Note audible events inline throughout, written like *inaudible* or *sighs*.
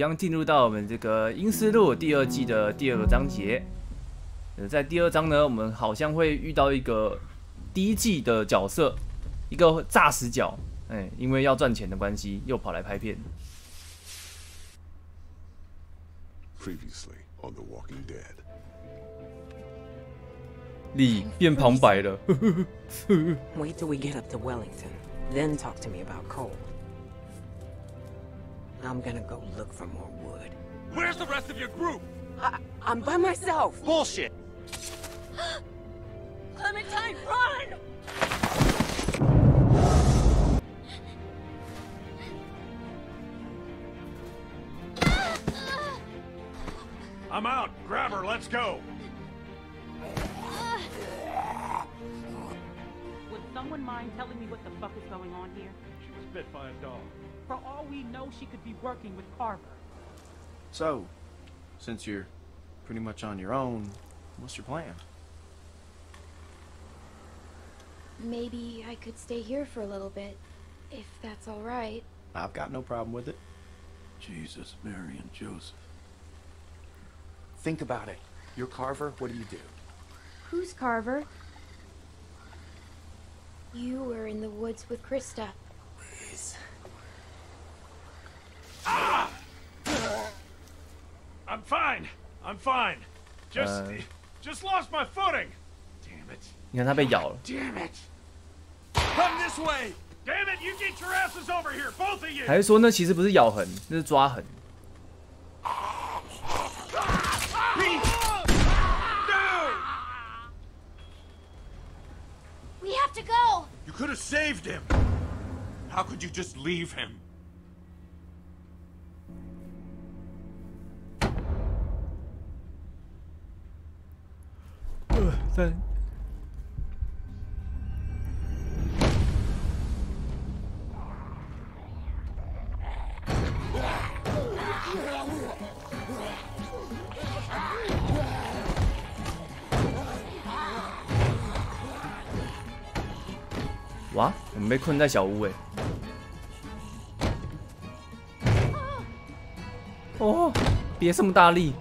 将进入到我们这个《阴尸路》第二季的第二个章节。呃，在第二章呢，我们好像会遇到一个第一季的角色，一个诈死角，哎，因为要赚钱的关系，又跑来拍片。Previously on The Walking Dead. 李变旁白了，Wait till we get up to Wellington, then talk to me about coal. I'm gonna go look for more wood. Where's the rest of your group? I, I'm by myself. Bullshit. *gasps* Clementine, run! *sighs* I'm out. Grab her. Let's go. Would someone mind telling me what the fuck is going on here? She was bit by a dog. For all we know, she could be working with Carver. So, since you're pretty much on your own, what's your plan? Maybe I could stay here for a little bit, if that's all right. I've got no problem with it. Jesus, Mary, and Joseph. Think about it. You're Carver, what do you do? Who's Carver? You were in the woods with Christa. I'm fine. I'm fine. Just, Uh. just lost my footing. Damn it. 你看他被咬了， Damn it. Come this way. Damn it! You get your asses over here, both of you. 还是说那其实不是咬痕，那是抓痕？ Pete! No! We have to go! You could have saved him. How could you just leave him? 二三，哇，我们被困在小屋哎！哦，别这么大力！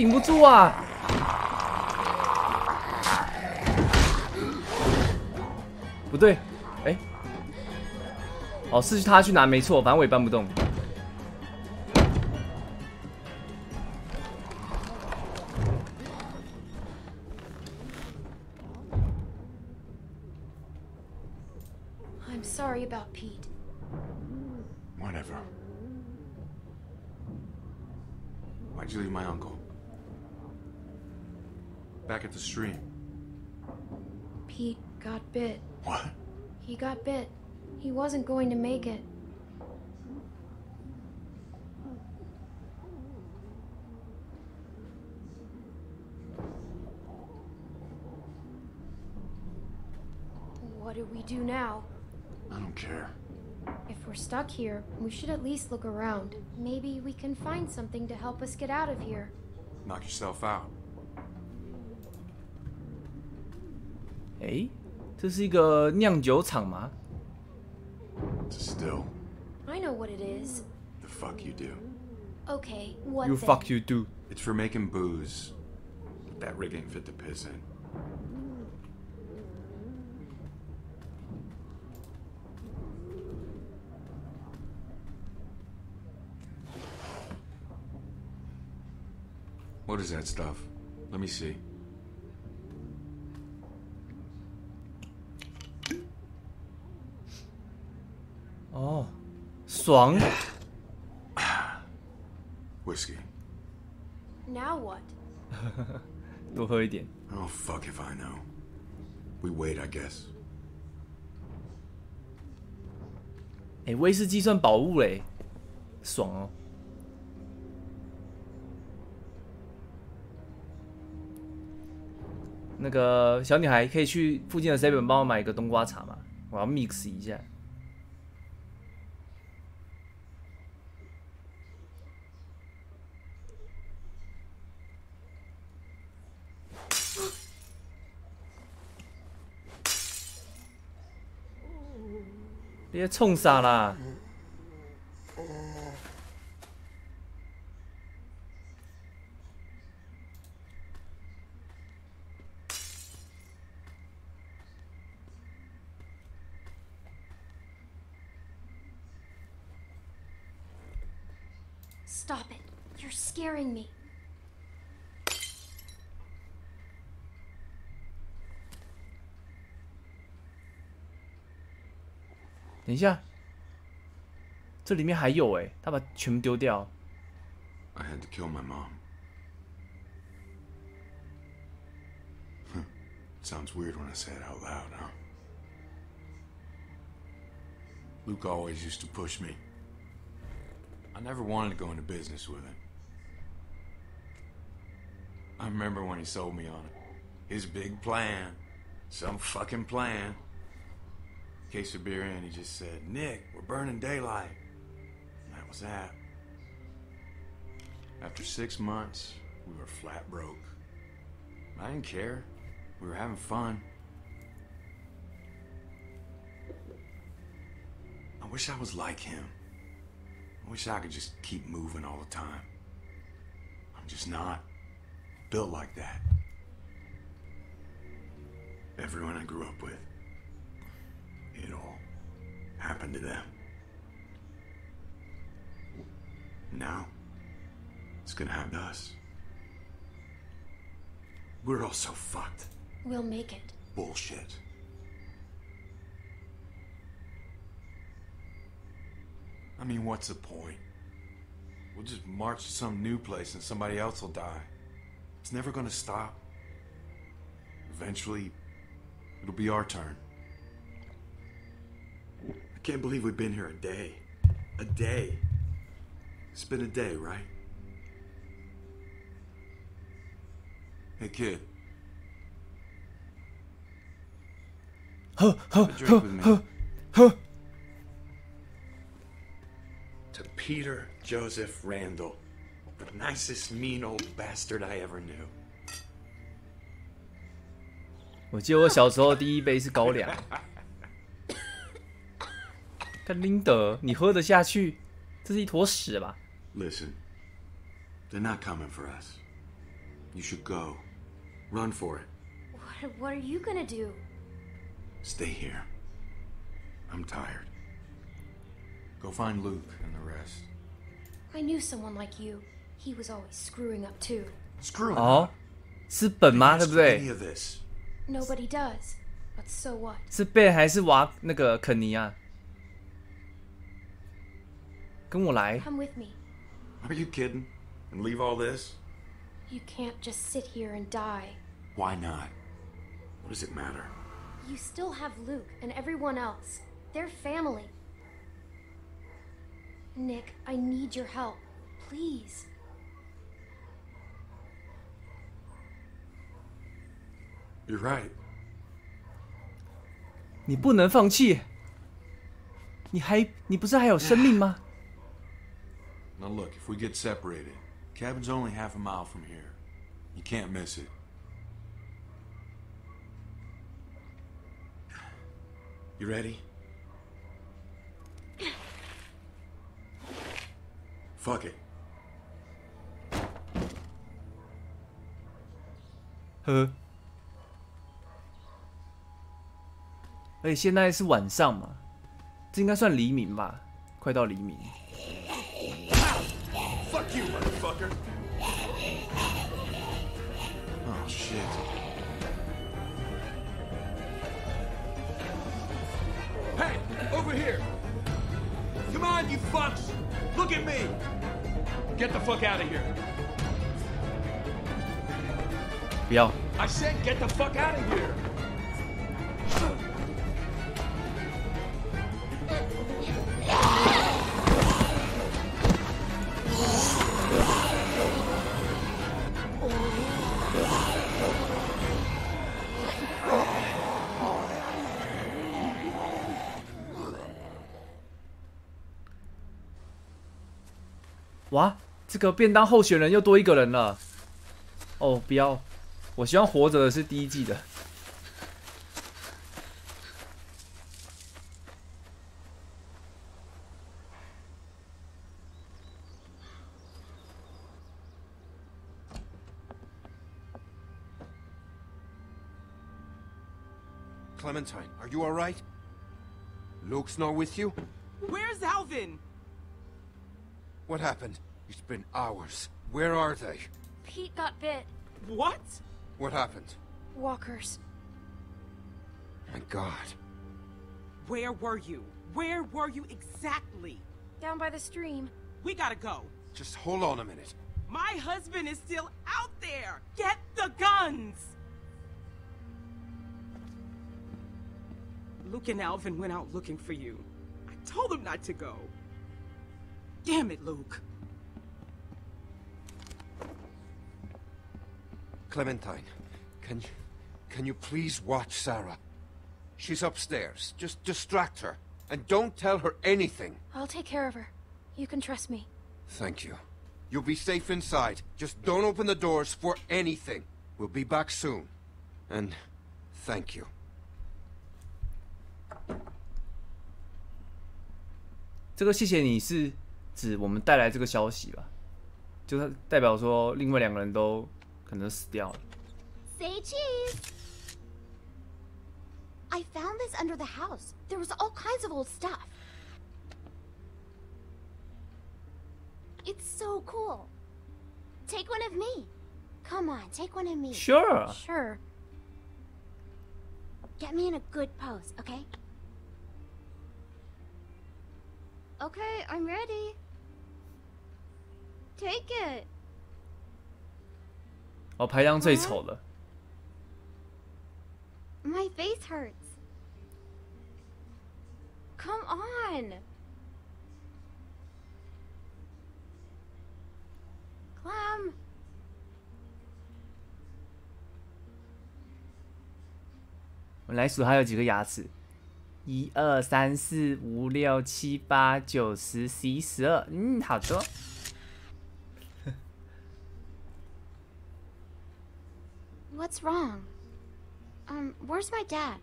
顶不住啊！不对，哎、哦，是他去拿没错，反正我也搬不动。wasn't going to make it. What do we do now? I don't care. If we're stuck here, we should at least look around. Maybe we can find something to help us get out of here. Knock yourself out. 哎、这是一个酿酒厂吗？ Still, I know what it is. the fuck you do. Okay, what You then? fuck you do。It's for making booze. That rig ain't fit to piss in. What is that stuff? Let me see. 哦，爽。Whiskey. Now what? 多喝一点。Oh, fuck if I know. We wait, I guess. 哎、威士忌算宝物嘞，爽哦。那个小女孩可以去附近的 seven 帮我买一个冬瓜茶吗？我要 mix 一下。别冲啥啦！等一下，这里面还有哎，他把全部丢掉。 I had to kill my mom. Huh. Sounds weird when I say it out loud, huh? Luke always used to push me. I never wanted to go into business with him. I remember when he sold me on it. His big plan. Some fucking plan. Case of beer in, he just said, Nick, we're burning daylight. And that was that. After six months, we were flat broke. I didn't care. We were having fun. I wish I was like him. I wish I could just keep moving all the time. I'm just not built like that. Everyone I grew up with, it all happened to them. Now, it's gonna happen to us. We're all so fucked. We'll make it. Bullshit. I mean, what's the point? We'll just march to some new place and somebody else will die. It's never gonna stop. Eventually, it'll be our turn. I can't believe we've been here a day. A day. It's been a day, right? Hey, kid. huh, Have a drink with me. huh. To Peter Joseph Randall, the nicest mean old bastard I ever knew. *laughs* 我记得我小时候第一杯是高粱。 *laughs* 看林德，你喝得下去？这是一坨屎吧？ Listen, they're not coming for us. You should go. Run for it. What, what are you gonna do? Stay here. I'm tired. Go find Luke and the rest. I knew someone like you. He was always screwing up too. Screw it. 哦，是本吗？对不 Any 对？ of this. Nobody does. But so what? 是贝还是瓦那个肯尼啊？ 跟我来， Come with me. Are you kidding? And leave all this? You can't just sit here and die. Why not? What does it matter? You still have Luke and everyone else. They're family. Nick, I need your help. Please. You're right. 你不能放弃。你还，你不是还有生命吗？ Now look, if we get separated, cabin's only half a mile from here. You can't miss it. You ready? Fuck it. 喝。而且现在是晚上嘛，这应该算黎明吧，快到黎明。 Fuck you, motherfucker! Oh, shit. Hey, over here! Come on, you fucks! Look at me! Get the fuck out of here! 不要，I said get the fuck out of here! 这个便当候选人又多一个人了。哦，不要，我希望活着的是第一季的。Clementine, are you all right? Luke's not with you? Where's Alvin? What happened? It's been hours. Where are they? Pete got bit. What? What happened? Walkers. My god. Where were you? Where were you exactly? Down by the stream. We gotta go. Just hold on a minute. My husband is still out there. Get the guns. Luke and Alvin went out looking for you. I told them not to go. Damn it, Luke. Clementine, can you... Can you please watch Sarah? She's upstairs. Just distract her. And don't tell her anything. I'll take care of her. You can trust me. Thank you. You'll be safe inside. Just don't open the doors for anything. We'll be back soon. And thank you. 这个谢谢你是指我们带来这个消息吧？就是代表说另外两个人都可能死掉了。 Say cheese! I found this under the house. There was all kinds of old stuff. It's so cool. Take one of me. Come on, take one of me. Sure. Sure. Get me in a good pose, okay? Okay, I'm ready. Take it. 哦，排量最丑的。My face hurts. Come on. Clem. *laughs* 我们来数它有几个牙齿，一二三四五六七八九十十一十二，嗯，好多。What's wrong? Um, where's my dad?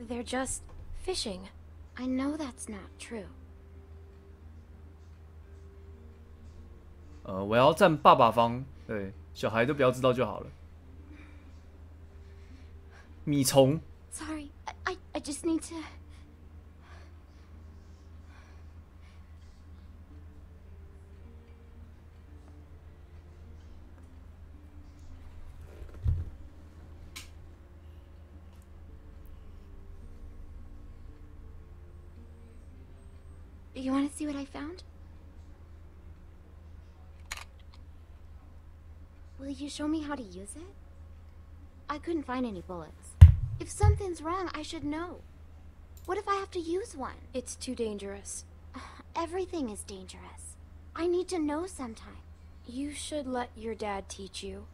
They're just fishing. I know that's not true. 呃，我要站爸爸方，对，小孩都不要知道就好了。米虫， Sorry, I, I, I just need to. You want to see what I found? Will you show me how to use it? I couldn't find any bullets. If something's wrong, I should know. What if I have to use one? It's too dangerous. *sighs* Everything is dangerous. I need to know sometime. You should let your dad teach you.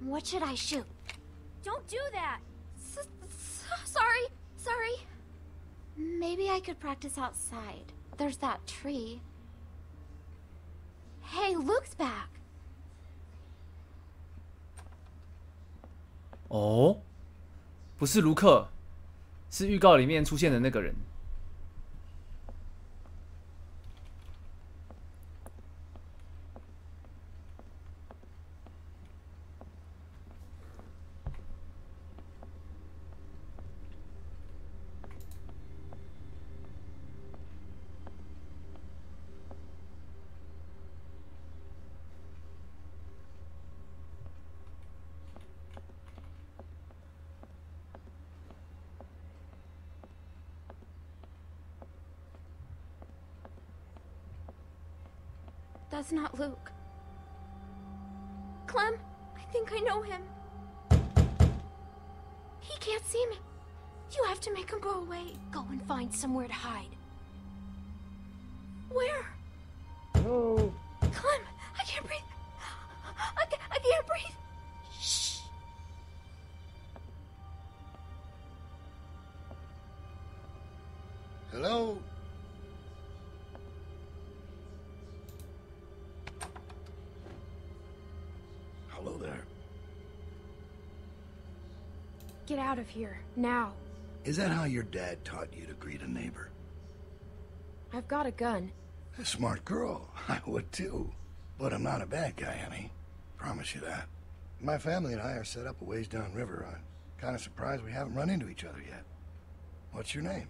What should I shoot? Don't do that! S sorry, sorry. Maybe I could practice outside. There's that tree. Hey, Luke's back. 哦，不是卢克，是预告里面出现的那个人。That's not Luke. Clem, I think I know him. He can't see me. You have to make him go away. Go and find somewhere to hide. Where? Oh, Clem, I can't breathe. I, I can't breathe. Get out of here, now. Is that how your dad taught you to greet a neighbor? I've got a gun. A smart girl. *laughs* I would too. But I'm not a bad guy, honey. Promise you that. My family and I are set up a ways downriver. I'm kind of surprised we haven't run into each other yet. What's your name?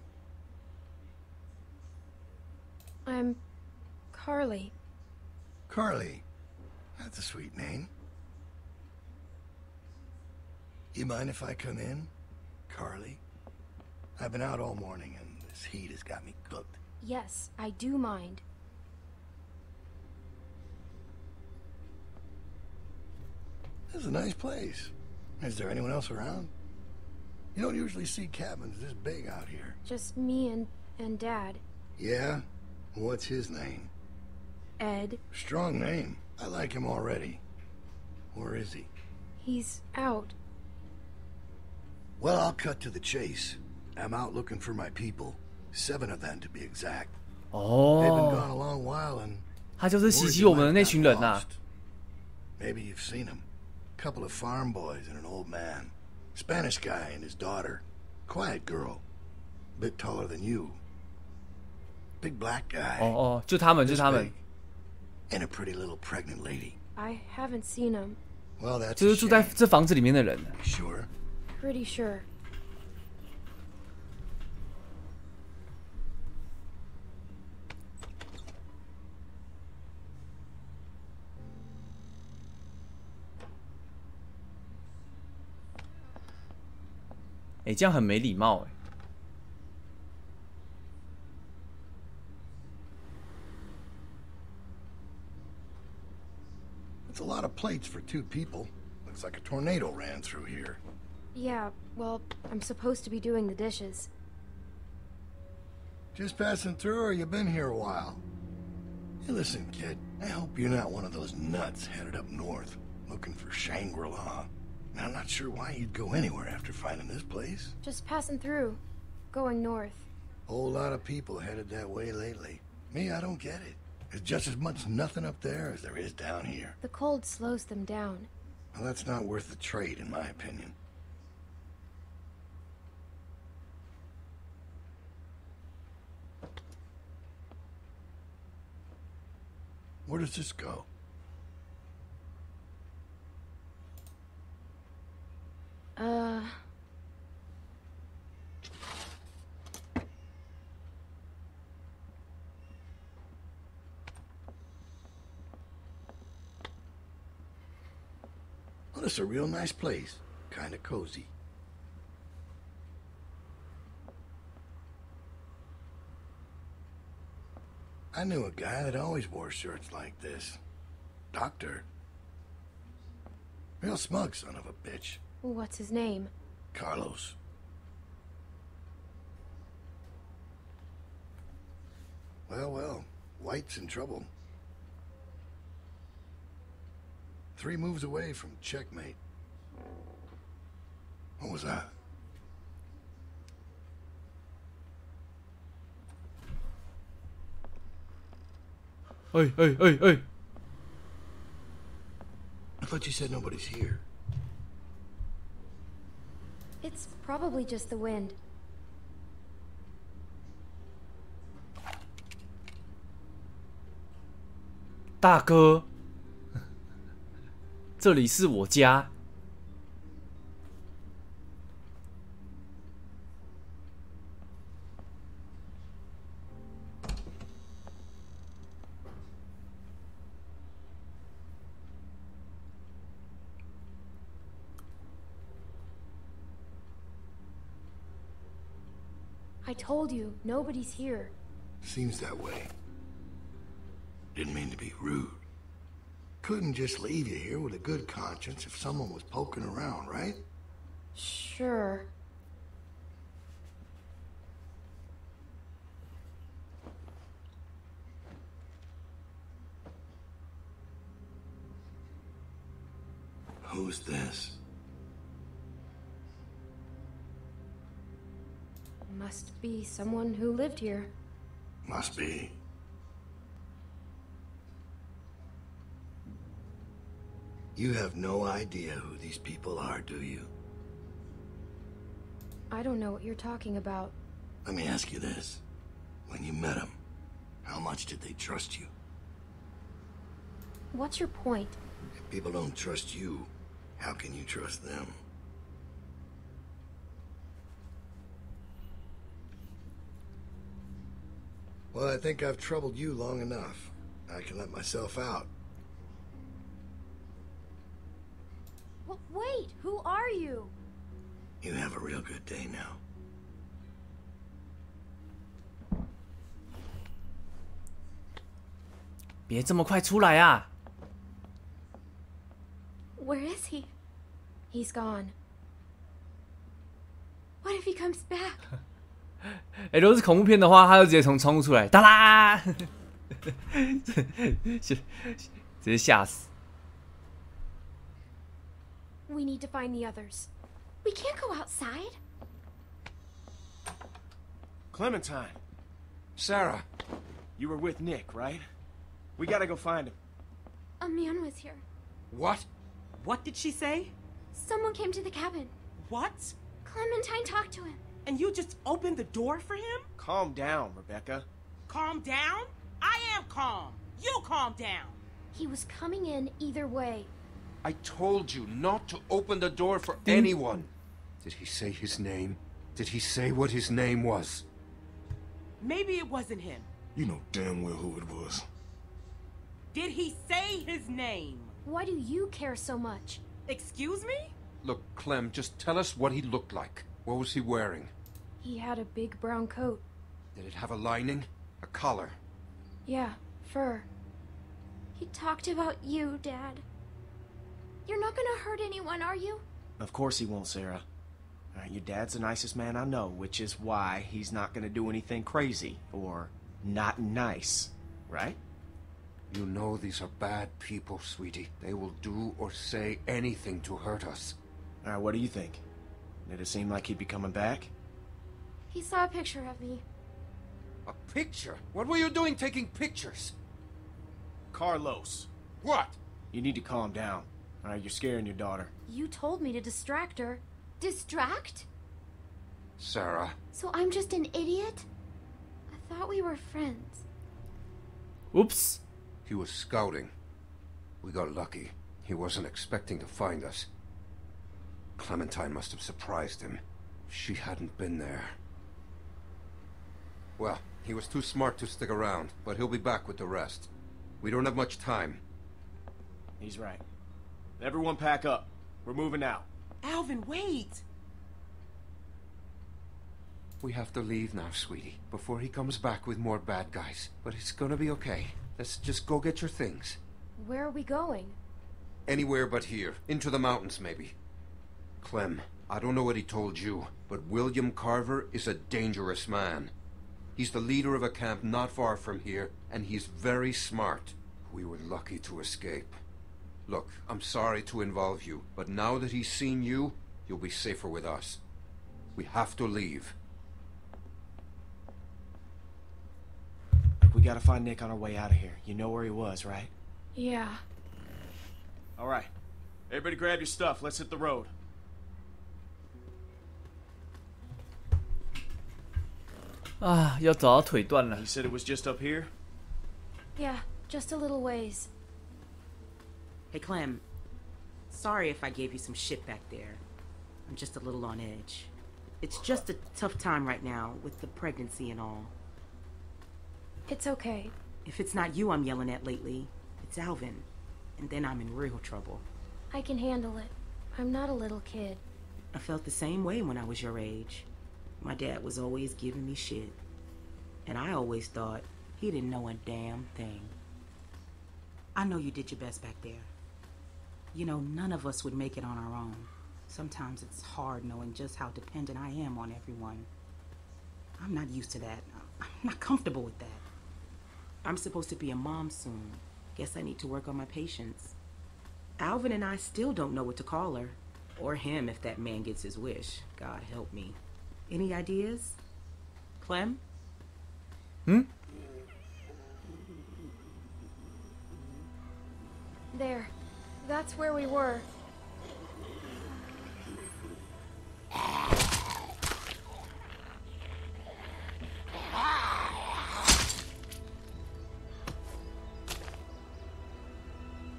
I'm Carly. Carly. That's a sweet name. You mind if I come in, Carly? I've been out all morning and this heat has got me cooked. Yes, I do mind. This is a nice place. Is there anyone else around? You don't usually see cabins this big out here. Just me and and Dad. Yeah? What's his name? Ed. Strong name. I like him already. Where is he? He's out. Well, I'll cut to the chase. I'm out looking for my people. Seven of them to be exact. They've been gone a 哦， long while and 他就是袭击我们的那群人呐、 lost. Maybe you've seen them. Couple of farm boys and an old man. Spanish guy and his daughter. Quiet girl. Bit taller than you. Big black guy. 哦哦，就他们，就 This 他们 big.，And a pretty little pregnant lady. I haven't seen him. Well, that's 就 a 是住在 shame. 这房子里面的人。 Sure. Pretty sure. 哎，这样很没礼貌哎。 It's a lot of plates for two people. Looks like a tornado ran through here. Yeah, well, I'm supposed to be doing the dishes. Just passing through, or you been here a while? Hey, listen, kid. I hope you're not one of those nuts headed up north, looking for Shangri-La. Now, I'm not sure why you'd go anywhere after finding this place. Just passing through. Going north. Whole lot of people headed that way lately. Me, I don't get it. There's just as much nothing up there as there is down here. The cold slows them down. Well, that's not worth the trade, in my opinion. Where does this go? Uh. Well, it's a real nice place. Kinda cozy. I knew a guy that always wore shirts like this. Doctor. Real smug son of a bitch. What's his name? Carlos. Well, well. White's in trouble. Three moves away from checkmate. What was that? "哎哎哎哎，I thought you said nobody's here. It's probably just the wind. 大哥，这里是我家。Nobody's here. Seems that way. Didn't mean to be rude. Couldn't just leave you here with a good conscience if someone was poking around, right? Sure. Who's this? Must be someone who lived here. Must be. You have no idea who these people are, do you? I don't know what you're talking about. Let me ask you this. When you met them, how much did they trust you? What's your point? If people don't trust you, how can you trust them? Well, I think I've troubled you long enough. I can let myself out. Well, wait, who are you? You have a real good day now. Where is he? He's gone. What if he comes back? *laughs* *laughs* 哎、如果是恐怖片的话，他就直接从窗户出来，哒啦，直接吓死。 We need *laughs* to find the others. We can't go outside. Clementine, Sarah, you were with Nick, right? We gotta go find him. A man was here. what? What did she say? Someone came to the cabin. What? Clementine talked to him. And you just opened the door for him? Calm down, Rebecca. Calm down? I am calm. You calm down. He was coming in either way. I told you not to open the door for anyone. Did he say his name? Did he say what his name was? Maybe it wasn't him. You know damn well who it was. Did he say his name? Why do you care so much? Excuse me? Look, Clem, just tell us what he looked like. What was he wearing? He had a big brown coat. Did it have a lining? A collar? Yeah, fur. He talked about you, Dad. You're not gonna hurt anyone, are you? Of course he won't, Sarah. Uh, your dad's the nicest man I know, which is why he's not gonna do anything crazy or not nice, right? You know these are bad people, sweetie. They will do or say anything to hurt us. All right, what do you think? Did it seem like he'd be coming back? He saw a picture of me. A picture? What were you doing taking pictures? Carlos, What? you need to calm down. All right, you're scaring your daughter. You told me to distract her. Distract? Sarah, So I'm just an idiot? I thought we were friends. Oops，he was scouting. We got lucky. He wasn't expecting to find us. Clementine must have surprised him. She hadn't been there. Well, he was too smart to stick around, but he'll be back with the rest. We don't have much time. He's right. Everyone pack up. We're moving out. Alvin, wait. We have to leave now, sweetie, before he comes back with more bad guys. But it's gonna be okay. Let's just go get your things. Where are we going? Anywhere but here. Into the mountains, maybe. Clem, I don't know what he told you, but William Carver is a dangerous man. He's the leader of a camp not far from here, and he's very smart. We were lucky to escape. Look, I'm sorry to involve you, but now that he's seen you, you'll be safer with us. We have to leave. We gotta find Nick on our way out of here. You know where he was, right? Yeah. All right. Everybody grab your stuff. Let's hit the road. 啊，要找到腿断了 You。said it was just up here? Yeah, just a little ways. Hey, Clem. Sorry if I gave you some shit back there. I'm just a little on edge. It's just a tough time right now with the pregnancy and all. It's okay. If it's not you I'm yelling at lately, it's Alvin. And then I'm in real trouble. I can handle it. I'm not a little kid. I felt the same way when I was your age. My dad was always giving me shit. And I always thought he didn't know a damn thing. I know you did your best back there. You know, none of us would make it on our own. Sometimes it's hard knowing just how dependent I am on everyone. I'm not used to that. I'm not comfortable with that. I'm supposed to be a mom soon. Guess I need to work on my patience. Alvin and I still don't know what to call her. Or him if that man gets his wish. God help me. Any ideas? Clem? There. That's where we were.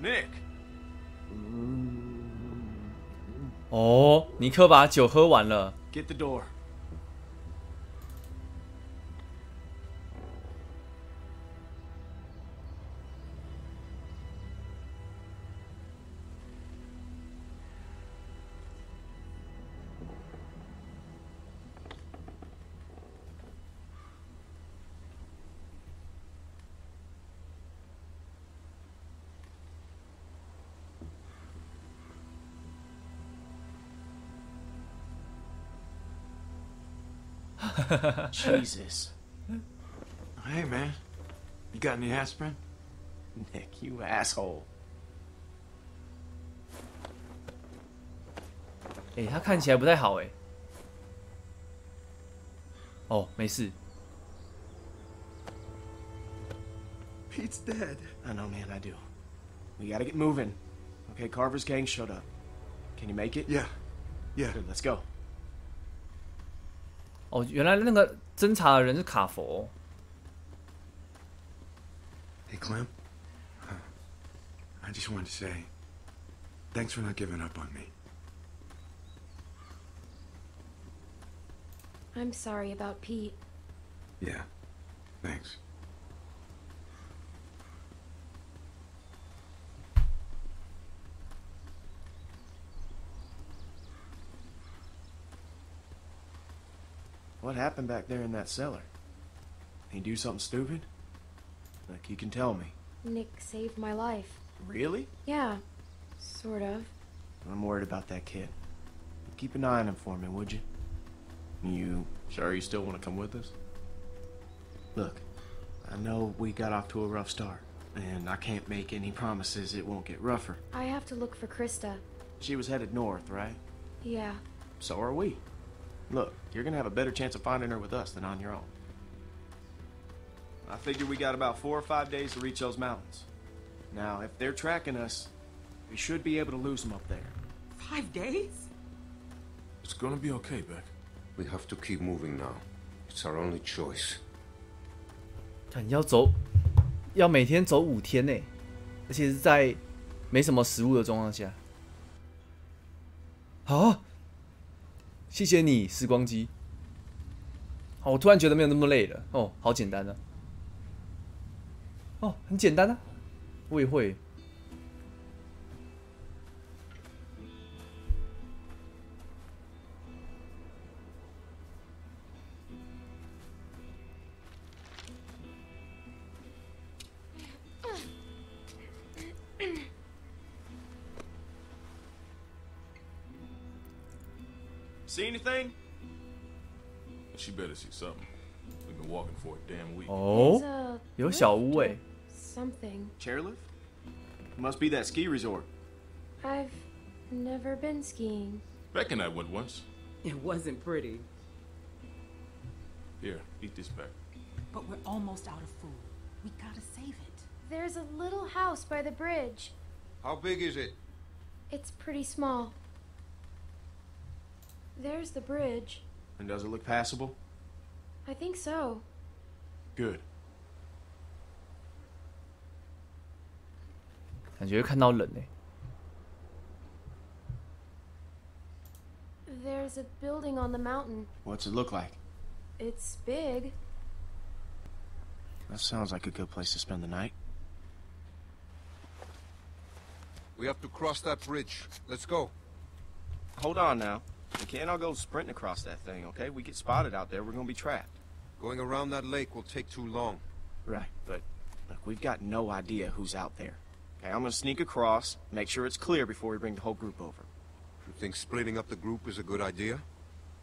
Nick. 哦，尼克把酒喝完了。 Get the door. Jesus. Hey, man. You got any aspirin? Nick, you asshole. 哎、他看起来不太好哎。哦，没事。 Pete's dead. I know, man, I do. We gotta get moving. Okay, Carver's gang showed up. Can you make it? Yeah. Yeah. Good, let's go. 哦，原来那个侦查的人是卡佛。 Hey, Clem. Uh, I just wanted to say, thanks for not giving up on me. I'm sorry about Pete. Yeah. What happened back there in that cellar? He do something stupid? Like you can tell me. Nick saved my life. Really? Yeah, sort of. I'm worried about that kid. Keep an eye on him for me, would you? You sure you still want to come with us? Look, I know we got off to a rough start, and I can't make any promises it won't get rougher. I have to look for Christa. She was headed north, right? Yeah. So are we. Look, you're gonna have a better chance of finding her with us than on your own. I figure we got about four or five days to reach those mountains. Now, if they're tracking us, we should be able to lose them up there. Five days? It's gonna be okay, Beck. We have to keep moving now. It's our only choice. 看要走，要每天走五天呢，而且是在没什么食物的状况下。好， 谢谢你，时光机。好，我突然觉得没有那么累了。哦，好简单啊。哦，很简单啊，我也会。She better see something. We've been walking for a damn week. Oh. There's a 有小 lift 屋 or 哎， Something. Chairlift? Must be that ski resort. I've never been skiing. Beck and I went once. It wasn't pretty. Here, eat this back. But we're almost out of food. We gotta save it. There's a little house by the bridge. How big is it? It's pretty small. There's the bridge. And does it look passable? I think so. Good. 感觉会看到人呢。 There's a building on the mountain. What's it look like? It's big. That sounds like a good place to spend the night. We have to cross that bridge. Let's go. Hold on now. We can't all go sprinting across that thing, okay? We get spotted out there, we're gonna be trapped. Going around that lake will take too long. Right, but look, we've got no idea who's out there. Okay, I'm gonna sneak across, make sure it's clear before we bring the whole group over. You think splitting up the group is a good idea?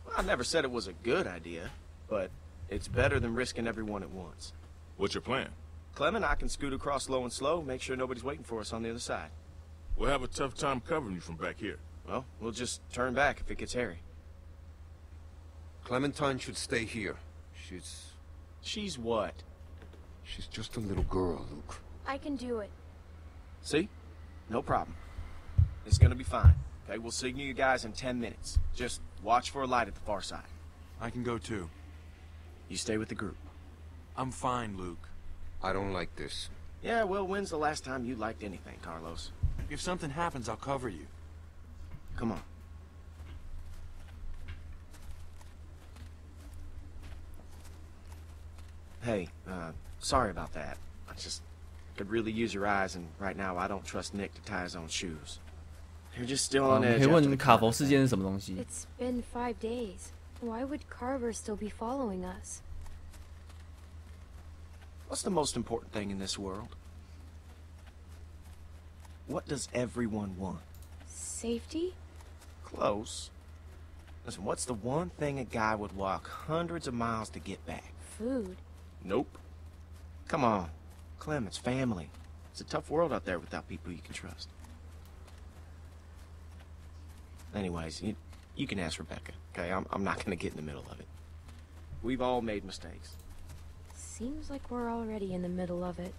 Well, I never said it was a good idea, but it's better than risking everyone at once. What's your plan? Clem and I can scoot across low and slow, make sure nobody's waiting for us on the other side. We'll have a tough time covering you from back here. Well, we'll just turn back if it gets hairy. Clementine should stay here. She's... She's what? She's just a little girl, Luke. I can do it. See? No problem. It's gonna be fine. Okay, we'll signal you guys in 10 minutes. Just watch for a light at the far side. I can go too. You stay with the group. I'm fine, Luke. I don't like this. Yeah, well, when's the last time you liked anything, Carlos? If something happens, I'll cover you. Come on. Hey, uh, sorry about that. I just could really use your eyes, and right now I don't trust Nick to tie his own shoes. You're just still 啊， on 我 edge. 们可以 after 问 the 卡 Carver 佛事 thing. 件是什么东西？ It's been five days. Why would Carver still be following us? What's the most important thing in this world? What does everyone want? Safety? Close. Listen, what's the one thing a guy would walk hundreds of miles to get back? Food. Nope. Come on. Clem, it's family. It's a tough world out there without people you can trust. Anyways, you, you can ask Rebecca, okay? I'm, I'm not gonna get in the middle of it. We've all made mistakes. Seems like we're already in the middle of it.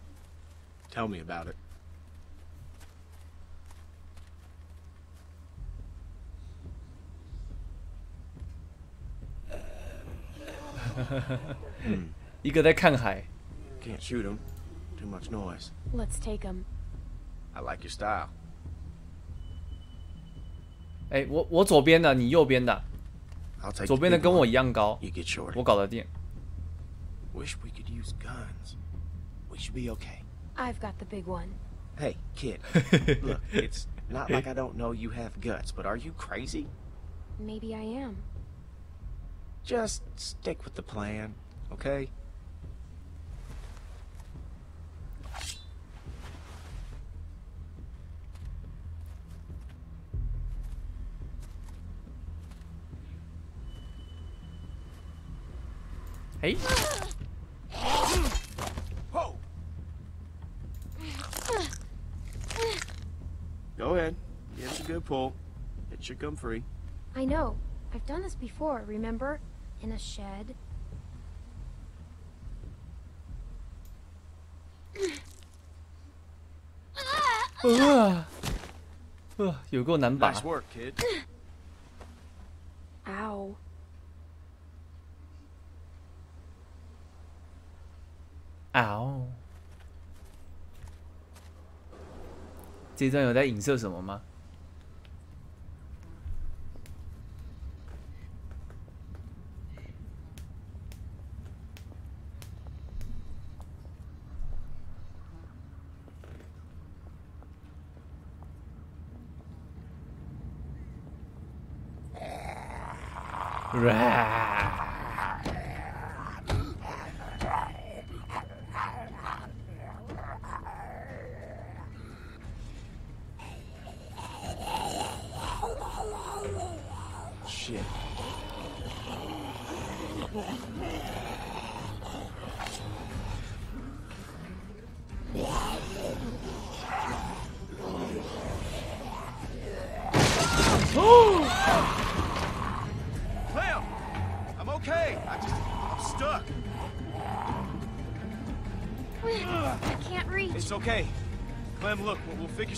Tell me about it. *laughs* Hmm. 一个在看海， Can't shoot him. Too much noise. Let's take him. I like your style. 哎，我我左边的，你右边的， I'll take 左 the 边的 big 跟我 one. 一样高， You get short. 我搞得定。 Wish we could use guns. We should be okay. I've got the big one. Hey, kid. *laughs* Look, it's not like I don't know you have guts, but are you crazy? Maybe I am. Just stick with the plan, okay? Hey. Whoa! Go ahead. Give it a good pull. It should come free. I know. I've done this before, remember? In a shed. 呃，呃，有够难拔 Nice。work, kid. Ow. 这段有在影射什么吗？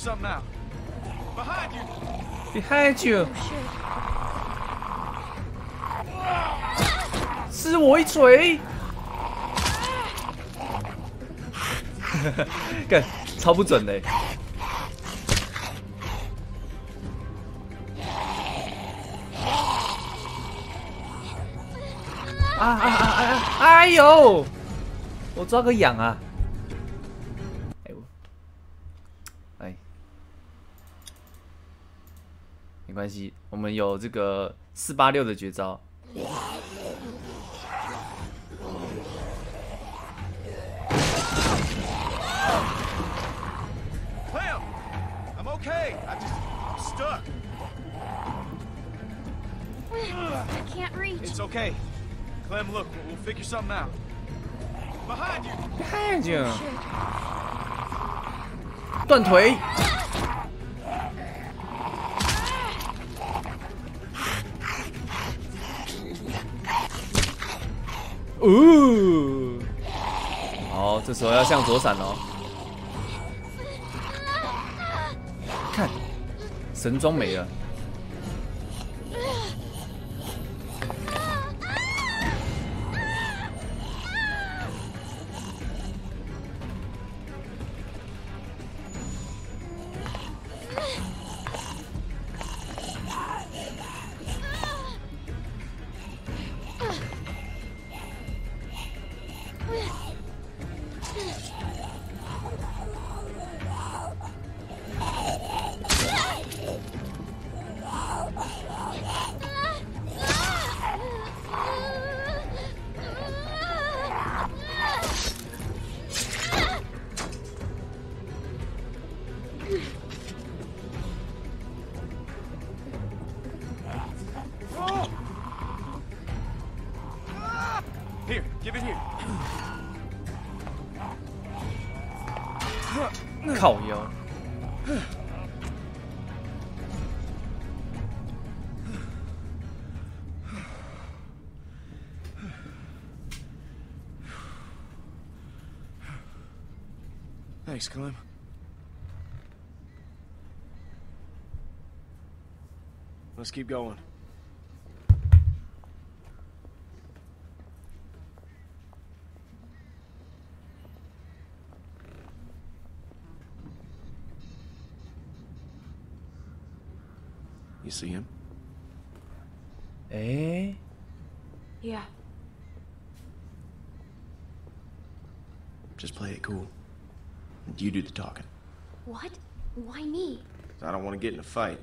Something out. Behind you! Behind shit. 撕我一锤！干，超不准的欸。啊啊啊啊啊！哎呦，我抓个痒啊！哎我，哎，没关系，我们有这个四八六的绝招。Clem! I'm okay. I just, stuck. I can't reach. It's okay. Clem, look, we'll figure something out. Behind you! Behind you，断腿。哦，好，这时候要向左闪哦。看，神装没了。Thanks, Clem. Let's keep going. You see him? Eh? 哎，Yeah. Just play it cool. You do the talking. What? Why me? I don't want to get in a fight.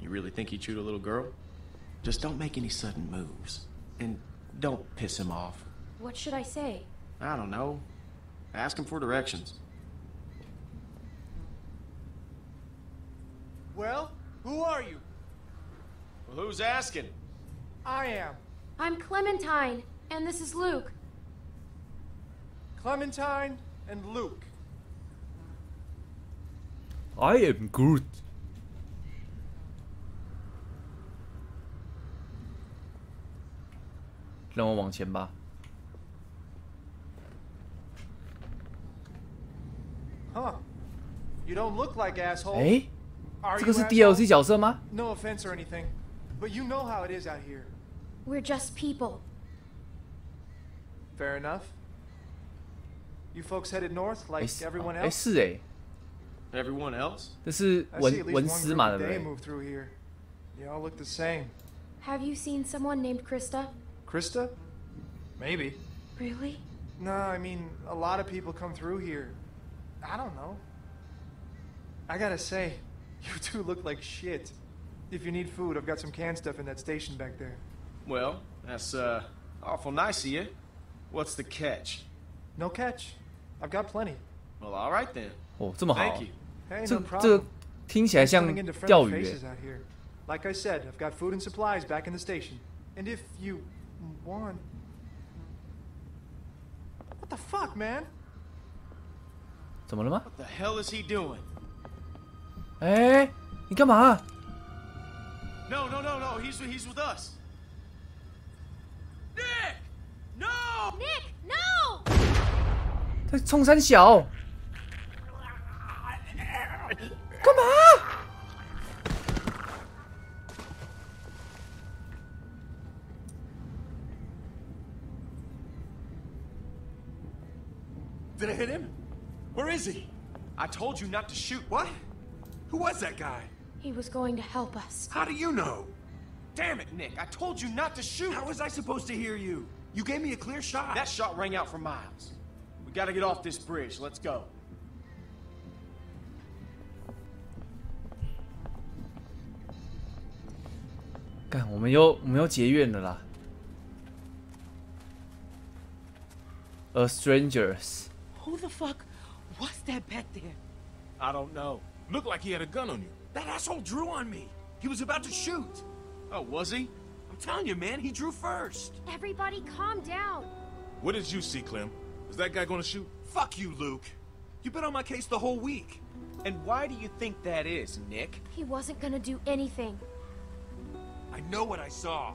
You really think he chewed a little girl? Just don't make any sudden moves. And don't piss him off. What should I say? I don't know. Ask him for directions. Well, who are you? Well, who's asking? I am. I'm Clementine, and this is Luke. Clementine and Luke. I am Groot。让我往前吧。 Huh. You don't look like asshole. 哎， Are 这 you 个是 asshole? DLC 角色吗？ No offense or anything, but you know how it is out here. We're just people. Fair enough. You folks headed north 哎 like 是 everyone 哎 else? 是哎， Everyone else? 这是文文司嘛，对不对？Move through here. They all look the same. Have you seen someone named Christa? Christa? Maybe. Really? No, I mean, a lot of people come through here. I don't know. I gotta say, *laughs* you two look like shit. If you need food, I've got some canned stuff in that station back there. Well, that's, uh, awful nice of you. What's the catch? No catch. I've got plenty. Well, alright then. 哦，这么好。Thank you. 这 no 这个 problem. 听起来 Just 像 running into friendly 钓鱼哎 faces。out here. Like I said, I've got food and supplies back in the station. And if you want... What the fuck, man? 怎么了吗？ What the hell is he doing? 哎，你干嘛？ No, no, no, no. He's he's with us. Nick! No! Nick, no! 他冲山小， not to shoot. What? Who was that guy? He was going to help us. How do you know? Damn it, Nick. I told you not to shoot. How was I supposed to hear you? You gave me a clear shot. That shot rang out for miles. We gotta get off this bridge. Let's go. *sighs* 干，我们又我们又结怨了啦。A strangers， Who the fuck was that back there? I don't know. Looked like he had a gun on you. That asshole drew on me. He was about to shoot. Oh, was he? I'm telling you, man, he drew first. Everybody calm down. What did you see, Clem? Is that guy gonna shoot? Fuck you, Luke. You've been on my case the whole week. And why do you think that is, Nick? He wasn't gonna do anything. I know what I saw.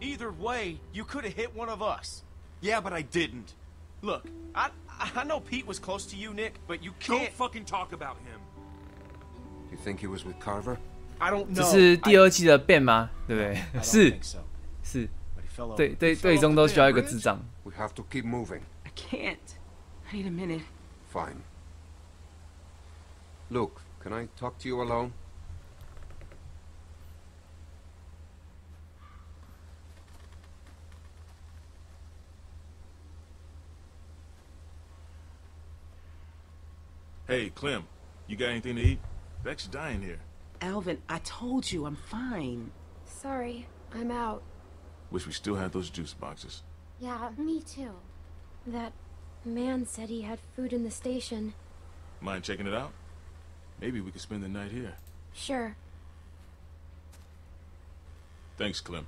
Either way, you could have hit one of us. Yeah, but I didn't. Look, I I know Pete was close to you, Nick, but you Don't can't. fucking talk about him. You think he was with Carver? I don't 这 know. 是第 I- 二季的 Ben 吗？对不 I 对？ don't 是 think so. 是 But he fell over. 对对对中都需要一个智障。 We have to keep moving. I can't. I need a minute. Fine. Luke, can I talk to you alone? Hey, Clem, you got anything to eat? Beck's dying here. Alvin, I told you I'm fine. Sorry, I'm out. Wish we still had those juice boxes. Yeah, me too. That man said he had food in the station. Mind checking it out? Maybe we could spend the night here. Sure. Thanks, Clem.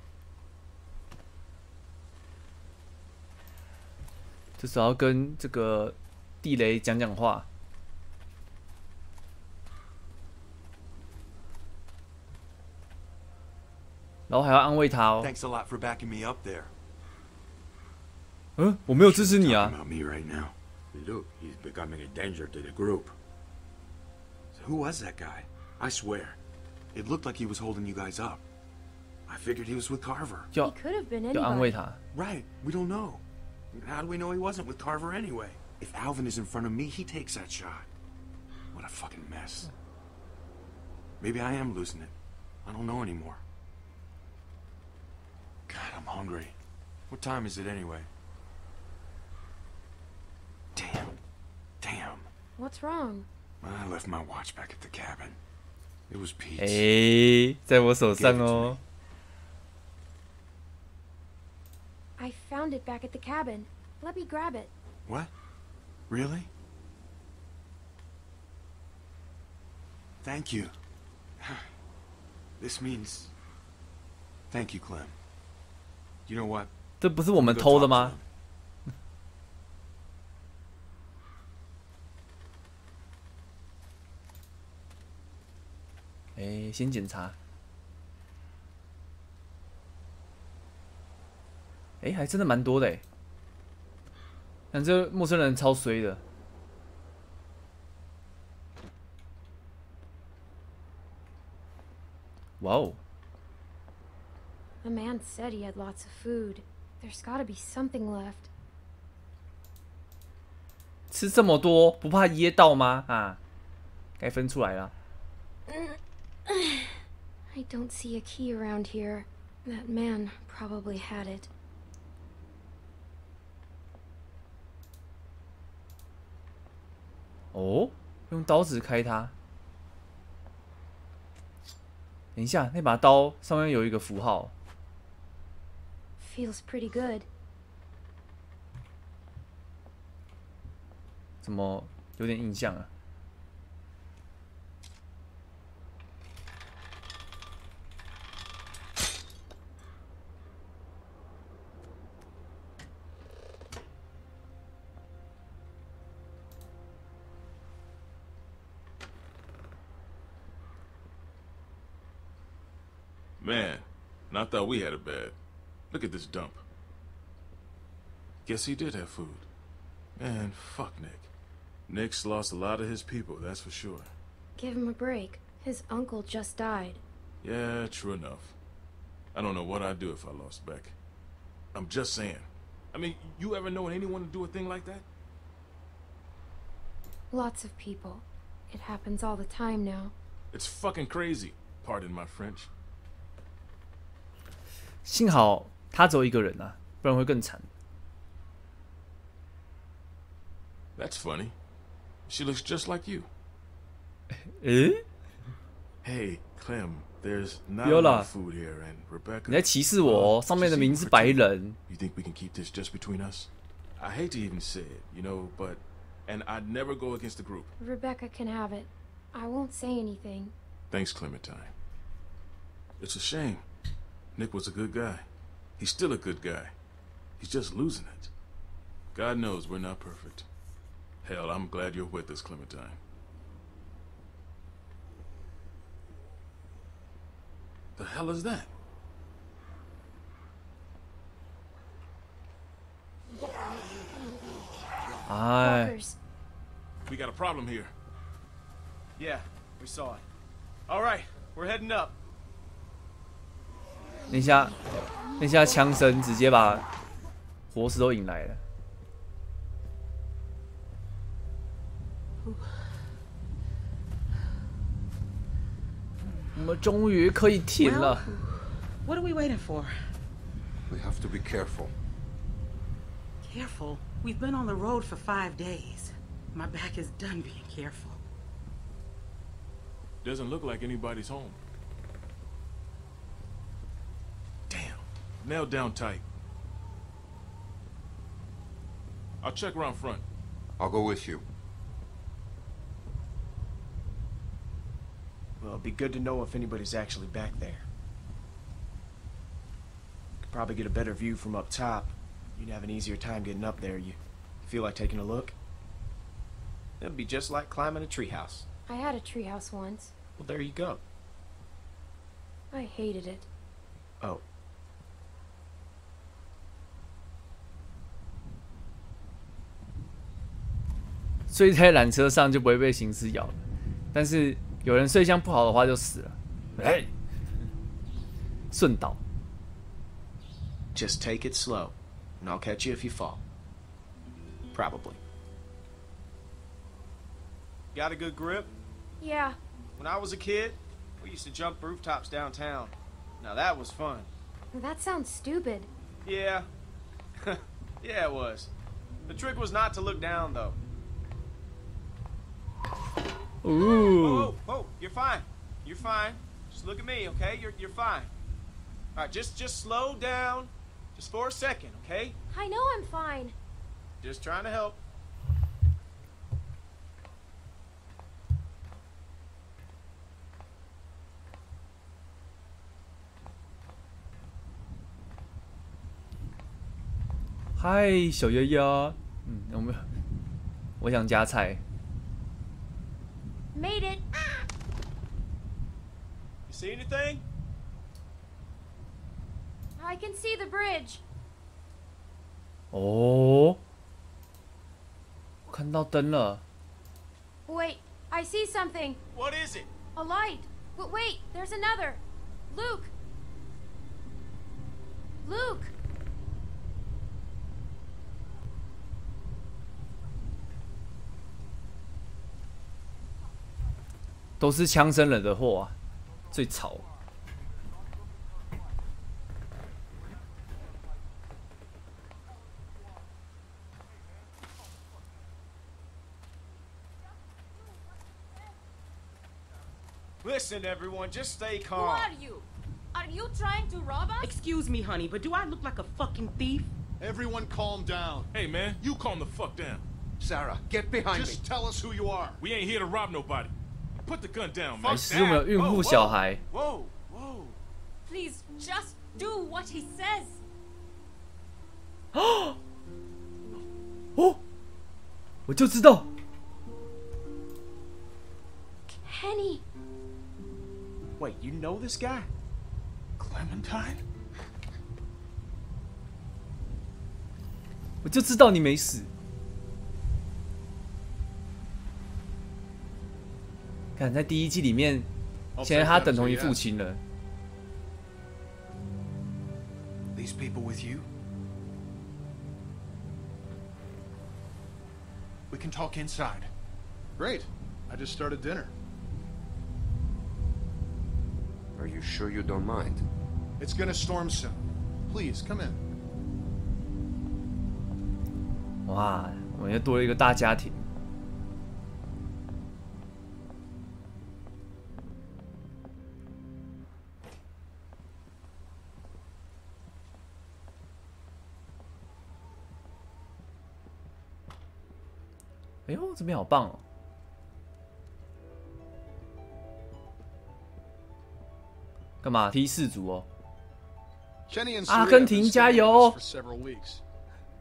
这时候要跟这个地雷讲讲话。 然后还要安慰他哦。 Thanks a lot for backing me up there. 嗯，我没有支持你啊 Talking。about me right now. Luke, he's becoming a danger to the group. So who was that guy? I swear, it looked like he was holding you guys up. I figured he was with Carver. He could have been 要安慰 anybody. 他。 Right, we don't know. How do we know he wasn't with Carver anyway? If Alvin is in front of me, he takes that shot. What a fucking mess. Maybe I am losing it. I don't know anymore. God, I'm hungry. What time is it anyway? Damn. Damn. What's wrong? I left my watch back at the cabin. It was Pete's. 哎，在我手上哦。 I found it back at the cabin. Let me grab it. What? Really? Thank you. *sighs* This means. Thank you, Clem. You know what? 这不是我们偷的吗？*laughs* 哎，先检查。哎，还真的蛮多的哎。但这陌生人超衰的。哇哦！The man said he had lots of food. There's got to be something left. 吃这么多，不怕噎到吗？啊，该分出来了。I don't see a key around here. That man probably had it. 哦，用刀子开它。等一下，那把刀上面有一个符号，Feels pretty good. 怎么有点印象啊？ Man, and I thought we had it bad. Look at this dump. Guess he did have food. Man, fuck Nick. Nick's lost a lot of his people, that's for sure. Give him a break. His uncle just died. Yeah, true enough. I don't know what I'd do if I lost Beck. I'm just saying. I mean, you ever known anyone to do a thing like that? Lots of people. It happens all the time now. It's fucking crazy. Pardon my French. 幸好 他只有一个人啊，不然会更惨。 That's funny. She looks just like you. *laughs* 诶， Hey, Clem, there's not 不要啦 enough food here, and Rebecca. 你在歧视我哦，上面的名字是白人。 You think we can keep this just between us? I hate to even say it, you know, but and I'd never go against the group. Rebecca can have it. I won't say anything. Thanks, Clementine. It's a shame. Nick was a good guy. He's still a good guy. He's just losing it. God knows we're not perfect. Hell, I'm glad you're with us, Clementine. The hell is that? Ai. Fuckers. We got a problem here. Yeah, we saw it. All right, we're heading up. 那下那下枪声直接把活尸都引来了。我们终于可以停了。What are we waiting for? We have to be careful. Careful. We've been on the road for five days. My back is done being careful. Doesn't look like anybody's home. Nailed down tight. I'll check around front. I'll go with you. Well, it'd be good to know if anybody's actually back there. Could probably get a better view from up top. You'd have an easier time getting up there. You feel like taking a look? It'd be just like climbing a treehouse. I had a treehouse once. Well, there you go. I hated it. Oh. 睡在缆车上就不会被行尸咬了，但是有人睡相不好的话就死了。哎，顺倒。 Just take it slow, and I'll catch you if you fall. Probably. Got a good grip? Yeah. When I was a kid, we used to jump rooftops downtown. Now that was fun. That sounds stupid. Yeah. *laughs* yeah, it was. The trick was not to look down, though. Ooh. Oh, oh, oh, you're fine. You're fine. Just look at me, okay? You're you're fine. All right, just just slow down, just for a second, okay? I know I'm fine. Just trying to help. “嗨，小丫丫。”嗯，我们我想加菜。 Made it. You see anything? I can see the bridge. 哦，我看到灯了。 Wait, I see something. What is it? A light. But wait, there's another. Luke. Luke. 都是枪声惹的祸啊，最吵。 Listen, everyone, just stay Who calm. are you? Are you trying to rob us? Excuse me, honey, but do I look like a fucking thief? Everyone calm down. Hey, man, you calm the fuck down. Sarah, get behind Just me. tell us who you are. We ain't here to rob nobody. Put the gun down, 哎， man. 其实我们有孕妇小孩。 Whoa, whoa. Please, just do what he says. 哦，*gasps* 我就知道。 Kenny. Wait, you know this guy? Clementine? 我就知道你没死。 看，在第一季里面，现在他等同于父亲了。 These people with you? We can talk inside. Great. I just started dinner. Are you sure you don't mind? It's gonna storm soon. Please, come in. 哇，我们又多了一个大家庭。 哎呦，这边好棒哦！干嘛踢四组哦？阿根廷加油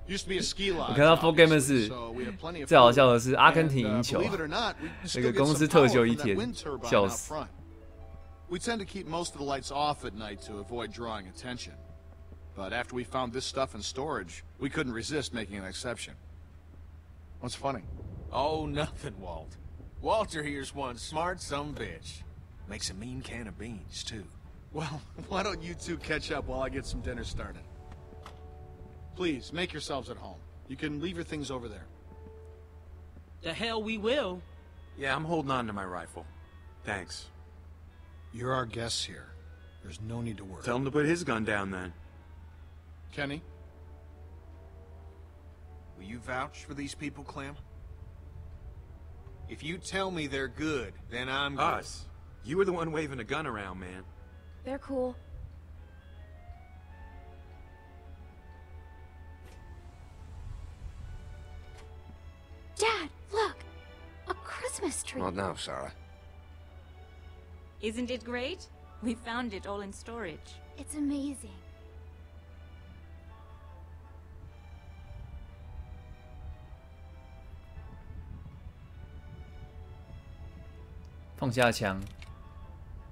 我看到 Four Gamers 是最好笑的是阿根廷赢 uh, 球那个公司特休一天笑死。We tend to keep most of the lights off at night to avoid drawing attention. But after we found this stuff in storage, we couldn't resist making an exception. What's funny? Oh, nothing, Walt. Walter here's one smart some bitch. Makes a mean can of beans, too. Well, *laughs* why don't you two catch up while I get some dinner started? Please, make yourselves at home. You can leave your things over there. The hell we will. Yeah, I'm holding on to my rifle. Thanks. You're our guests here. There's no need to worry. Tell him to put his gun down then. Kenny? Will you vouch for these people, Clem? If you tell me they're good, then I'm good. Us. You were the one waving a gun around, man. They're cool. Dad, look! A Christmas tree. Not now, Sarah. Isn't it great? We found it all in storage. It's amazing. 放下枪，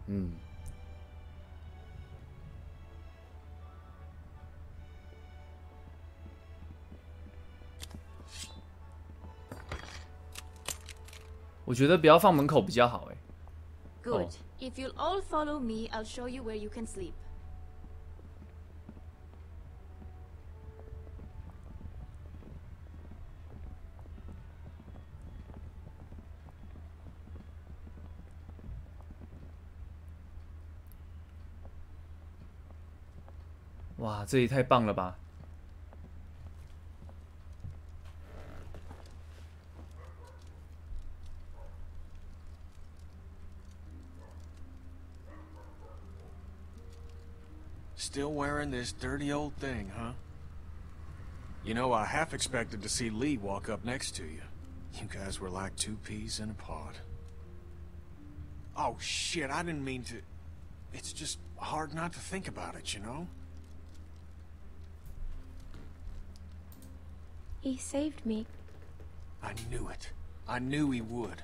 嗯，我觉得不要放门口比较好，哎。Good. If you'll all follow me, I'll show you where you can sleep. 哇，这也太棒了吧！ Still wearing this dirty old thing, huh? You know, I half expected to see Lee walk up next to you. You guys were like two peas in a pod. Oh, shit, I didn't mean to... It's just hard not to think about it, you know? He saved me. I knew it. I knew he would.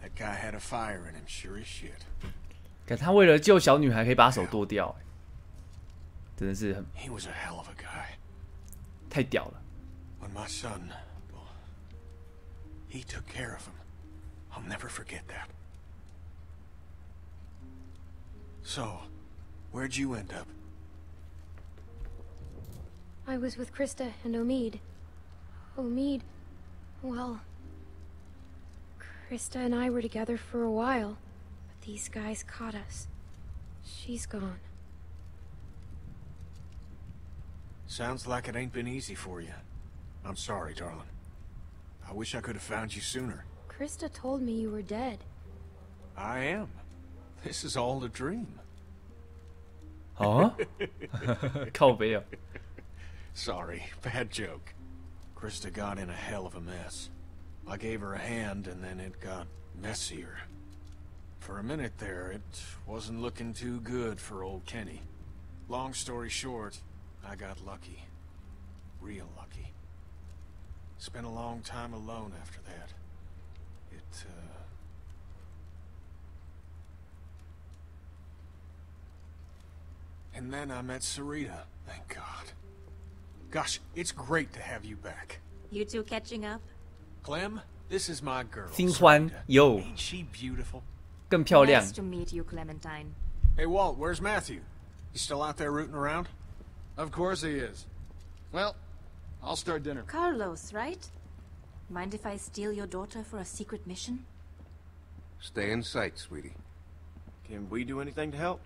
That guy had a fire in him, sure as shit. 可他为了救小女孩，可以把手剁掉、欸，真的是很。He was a hell of a guy. 太屌了。When my son, well, he took care of him. I'll never forget that. So, where'd you end up? I was with Christa and Omid. Oh, Omid, well... Christa and I were together for a while, but these guys caught us. She's gone. Sounds like it ain't been easy for you. I'm sorry, darling. I wish I could have found you sooner. Christa told me you were dead. I am. This is all a dream. Huh? *laughs* *laughs* Cold beer. Sorry, bad joke. Christa got in a hell of a mess. I gave her a hand and then it got messier. For a minute there, it wasn't looking too good for old Kenny. Long story short, I got lucky. Real lucky. Spent a long time alone after that. It, uh... And then I met Sarita, thank God. Gosh, it's great to have you back. You two catching up? Clem, this is my girl. 新欢 Sarita. 有 Ain't she beautiful? 更漂亮 Nice。to meet you, Clementine. Hey, Walt, where's Matthew? You still out there rooting around? Of course he is. Well, I'll start dinner. Carlos, right? Mind if I steal your daughter for a secret mission? Stay in sight, sweetie. Can we do anything to help?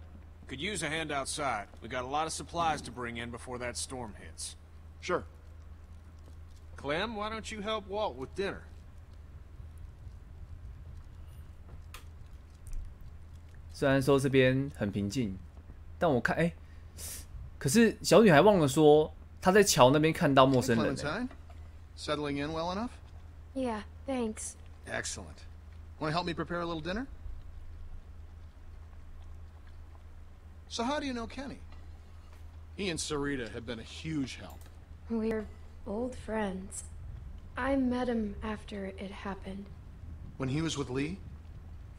Could use a hand outside. We got a lot of supplies to bring in before that storm hits. Sure. Clem, why don't you help Walt with dinner? 虽然说这边很平静，但我看哎、可是小女孩忘了说她在桥那边看到陌 Hey, 生人、欸。 Clementine. Settling in well enough? Yeah, thanks. Excellent. Want to help me prepare a little dinner? So how do you know Kenny? He and Sarita have been a huge help. We're old friends. I met him after it happened. When he was with Lee?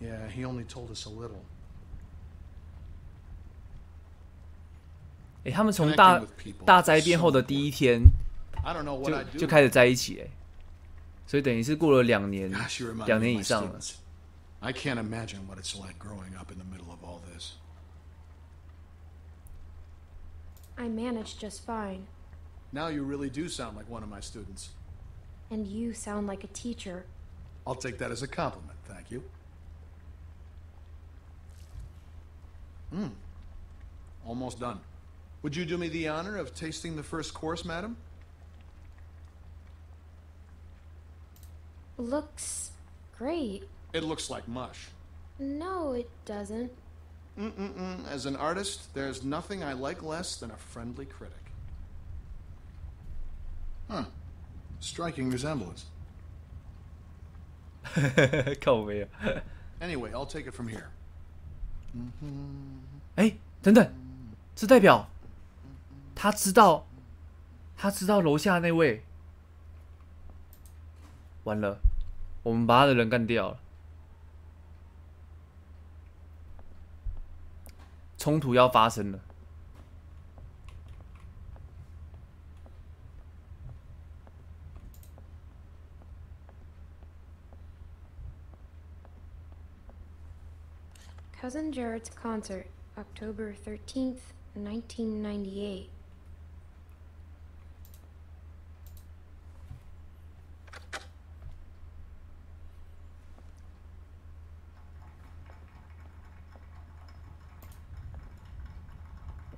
Yeah, he only told us a little. 哎、他们从大大灾变后的第一天 I don't know what 就 I'd do. 就开始在一起哎、所以等于是过了两年 Gosh, you remind 两 me 年 of 以 my 上了。 students. I can't imagine what it's like growing up in the middle of all this. I managed just fine. Now you really do sound like one of my students. And you sound like a teacher. I'll take that as a compliment, thank you. Hmm. Almost done. Would you do me the honor of tasting the first course, madam? Looks great. It looks like mush. No, it doesn't. Mm-mm-mm. As an artist, there's nothing I like less than a friendly critic. Huh. Striking resemblance. 靠背啊！Anyway, I'll take it from here. 哎，等等，这代表他知道，他知道楼下那位。完了，我们把他的人干掉了。冲突要发生了。Cousin Jared's concert, October 13th, 1998.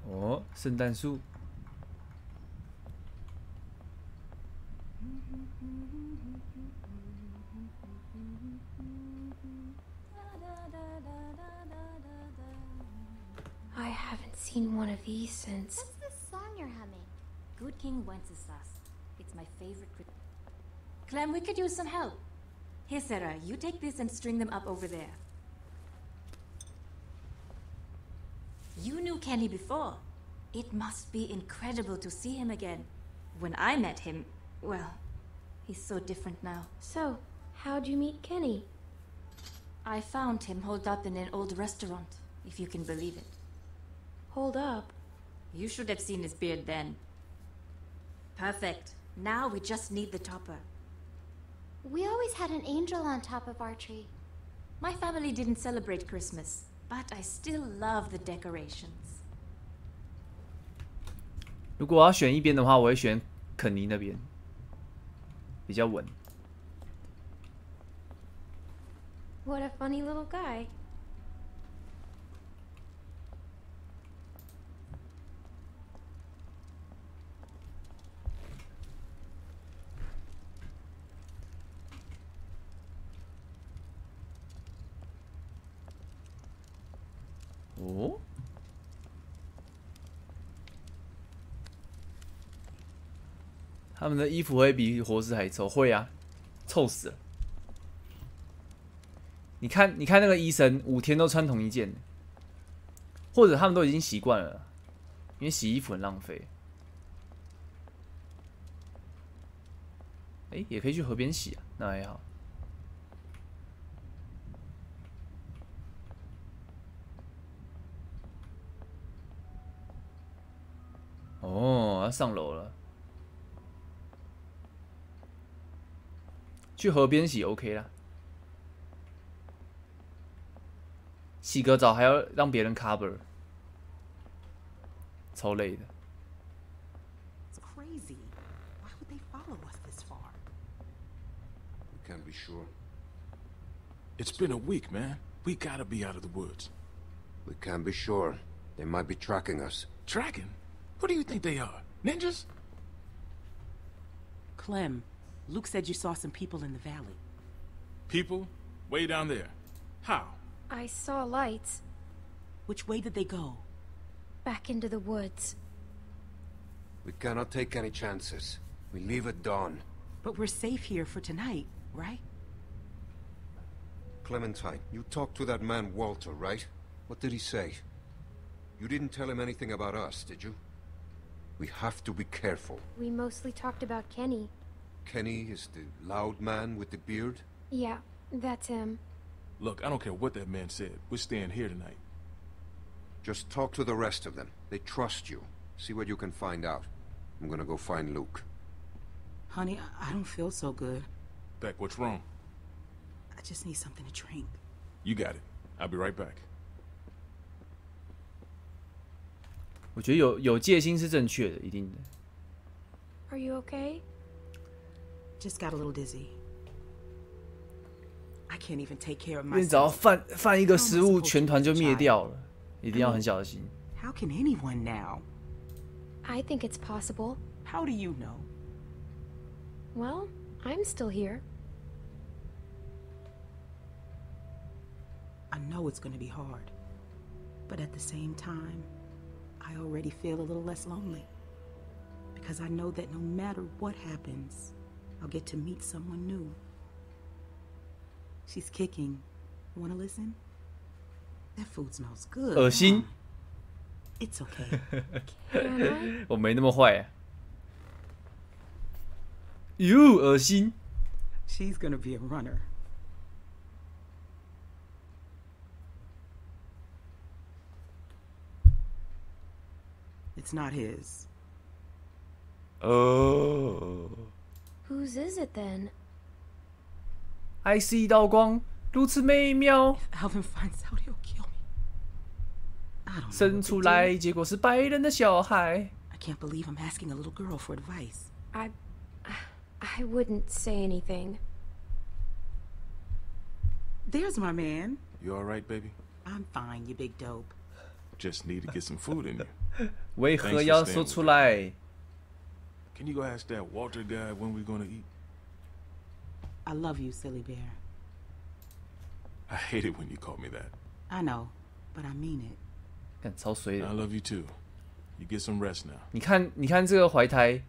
哦，圣诞树。 King Wenceslas. It's my favorite. Clem, we could use some help. Here, Sarah, you take this and string them up over there. You knew Kenny before. It must be incredible to see him again. When I met him, well, he's so different now. So, how'd you meet Kenny? I found him holed up in an old restaurant, if you can believe it. Hold up. You should have seen his beard then. Perfect. Now we just need the topper. We always had an angel on top of our tree. My family didn't celebrate Christmas, but I still love the decorations. 如果我要选一边的话，我会选肯尼那边，比较稳。 What a funny little guy. 哦，他们的衣服会比活尸还臭，会啊，臭死了。你看，你看那个医生，五天都穿同一件，或者他们都已经习惯了，因为洗衣服很浪费。哎，也可以去河边洗啊，那还好。哦，要上楼了，去河边洗 OK 啦。洗个澡还要让别人 cover，超累的。It's crazy. Why would they follow us this far? We can't be sure. It's been a week, man. We gotta be out of the woods. We can't be sure. They might be tracking us. Tracking? Who do you think they are? Ninjas? Clem, Luke said you saw some people in the valley. People? Way down there. How? I saw lights Which way did they go? back into the woods. We cannot take any chances. We leave at dawn. But we're safe here for tonight, right? Clementine, you talked to that man Walter, right? What did he say? You didn't tell him anything about us, did you? We have to be careful. We mostly talked about Kenny. Kenny is the loud man with the beard? Yeah, that's him. Look, I don't care what that man said. We're staying here tonight. Just talk to the rest of them. They trust you. See what you can find out. I'm gonna go find Luke. Honey, I- I don't feel so good. Beck, what's wrong? I just need something to drink. You got it. I'll be right back. 我觉得有有戒心是正确的，一定的。 Are you okay? Just got a little dizzy. I can't even take care of 因为只要 myself. 犯犯一个失误，全团就灭掉了，一定要很小心。 How can anyone now? I think it's possible. How do you know? Well, I'm still here. I know it's going to be hard. But at the same time, I already feel a little less lonely. Because I know that no matter what happens, I'll get to meet someone new. She's kicking. Want to listen? That food smells good. 恶心 huh? It's okay. *laughs* 我没那么坏、啊。哟，恶心！ She's gonna be a runner. It's not his. 哦 Whose is it then? ，I see 一道光，如此美妙， Alvin finds out he'll kill me. 生出来结果是白人的小孩。 I can't believe I'm asking a little girl for advice. I. I wouldn't say anything. There's my man. You all right, baby? I'm fine, you big dope. Just need to get some food in you. 为何要说出来？Can you go ask that Walter guy when we're gonna eat? I love you, silly bear. I hate it when you call me that. I know, but I mean it. I。love you too. You get some rest now. 你看，你看这个怀胎，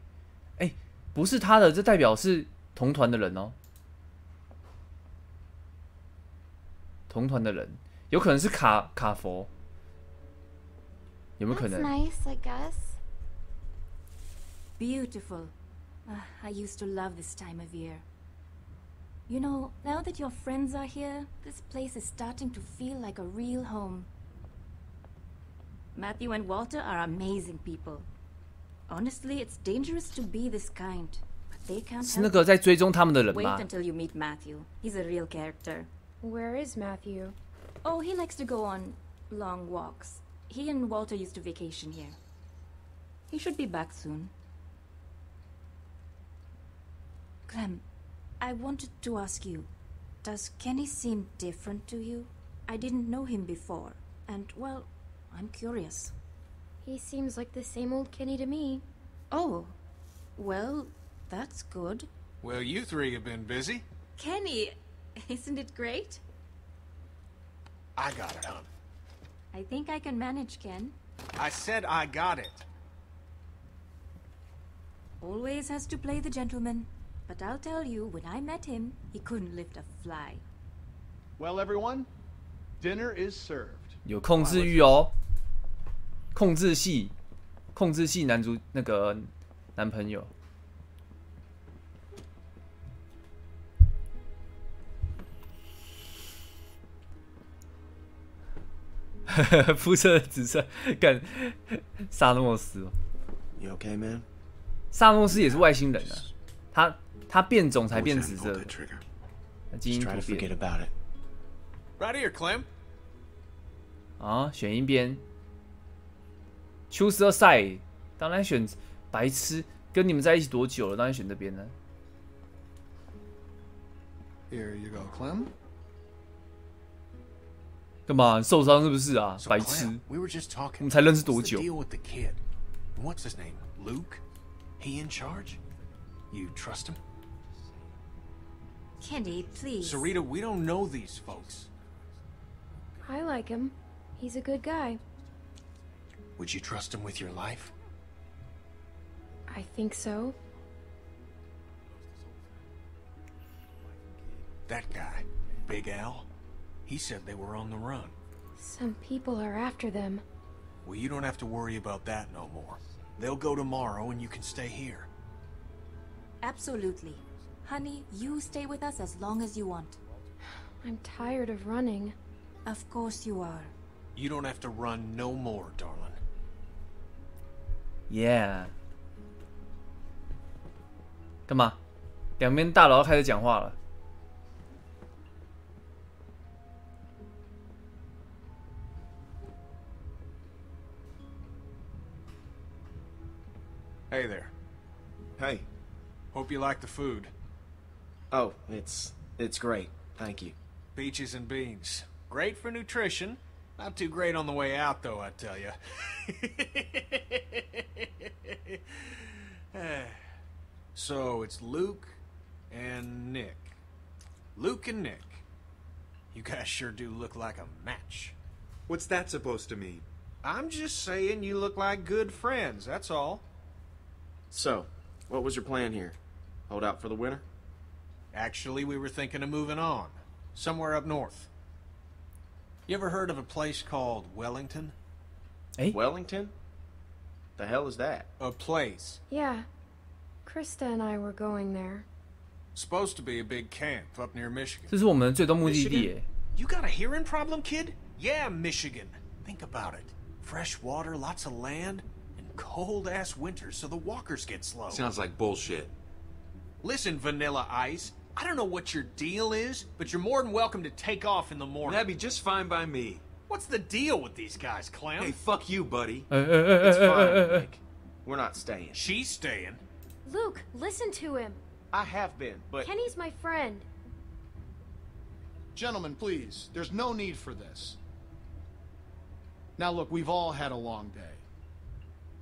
哎、不是他的，这代表是同团的人哦。同团的人，有可能是卡卡佛，有没有可 That's 能？ nice, I guess. Beautiful. Ah, I used to love this time of year. You know, now that your friends are here, this place is starting to feel like a real home. Matthew and Walter are amazing people. Honestly, it's dangerous to be this kind, but they can't 是那 help 个在追踪他们的人 Wait 吧？ until you meet Matthew. He's a real character. Where is Matthew? Oh, he likes to go on long walks. He and Walter used to vacation here. He should be back soon. Clem, I wanted to ask you, does Kenny seem different to you? I didn't know him before, and well, I'm curious. He seems like the same old Kenny to me. Oh, well, that's good. Well, you three have been busy. Kenny, isn't it great? I got it, hon. I think I can manage, Ken. I said I got it. Always has to play the gentleman. But I'll tell you, when I met him, he couldn't lift a fly. Well, everyone, dinner is served. *laughs* 有控制欲哦，控制系，控制系男主那个男朋友。 *laughs* 肤色紫色，跟萨诺斯。你 OK 吗？沙萨诺斯也是外星人啊，他他变种才变紫色，基因突变。Right here, Clem。啊，选一边。Choose a side，当然选白痴。跟你们在一起多久了？当然选这边呢。Here you go, Clem。干嘛？受伤是不是啊？ So 白痴 Clem,，we were just 我 talking. 们才认识 What's 多 the 久？ deal with the kid? And What's his name? Luke? He in charge? You trust him? Kenny, please. Sarita, we don't know these folks. I like him. He's a good guy. Would you trust him with your life? I think so. That guy, Big Al, he said they were on the run. Some people are after them. Well, you don't have to worry about that no more. They'll go tomorrow and you can stay here. Absolutely. Honey, you stay with us as long as you want. I'm tired of running. Of course you are. You don't have to run no more, darling. Yeah。干嘛？两边大佬要开始讲话了。 Hey there. Hey. Hope you like the food. Oh, it's it's great. Thank you. Peaches and beans. Great for nutrition. Not too great on the way out, though, I tell you. *laughs* so it's Luke and Nick. Luke and Nick. You guys sure do look like a match. What's that supposed to mean? I'm just saying you look like good friends, that's all. So, what was your plan here? Hold out for the winter? Actually, we were thinking of moving on. Somewhere up north. You ever heard of a place called Wellington? Hey? Wellington? The hell is that? A place. Yeah. Christa and I were going there. Supposed to be a big camp up near Michigan. you got a hearing problem, kid? Yeah, Michigan. Think about it. Fresh water, lots of land, cold ass winters so the walkers get slow. Sounds like bullshit. Listen, Vanilla Ice, I don't know what your deal is, but you're more than welcome to take off in the morning. That'd be just fine by me. What's the deal with these guys, Clem? Hey, fuck you, buddy. Uh, uh, uh, it's fine, Nick. We're not staying. She's staying. Luke, listen to him. I have been, but Kenny's my friend. Gentlemen, please. There's no need for this. Now look, we've all had a long day.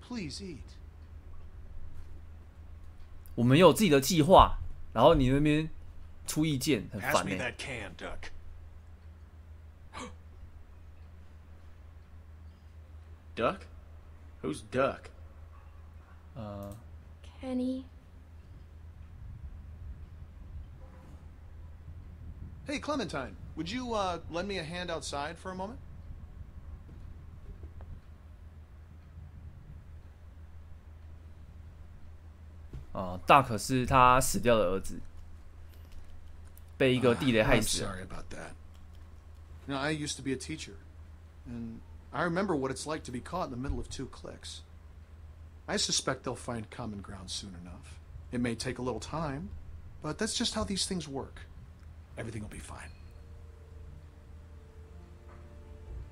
Please eat. 我们有自己的计划，然后你那边出意见，很 Pass 烦 me 呢。 that can, Duck. Duck? *gasps* Who's Duck? 呃， Kenny. Hey, Clementine, would you uh, lend me a hand outside for a moment? 啊，大可是他死掉的儿子，被一个地雷害 I'm 死了。 sorry about that. You know, I used to be a teacher, and I remember what it's like to be caught in the middle of two cliques. I suspect they'll find common ground soon enough. It may take a little time, but that's just how these things work. Everything will be fine.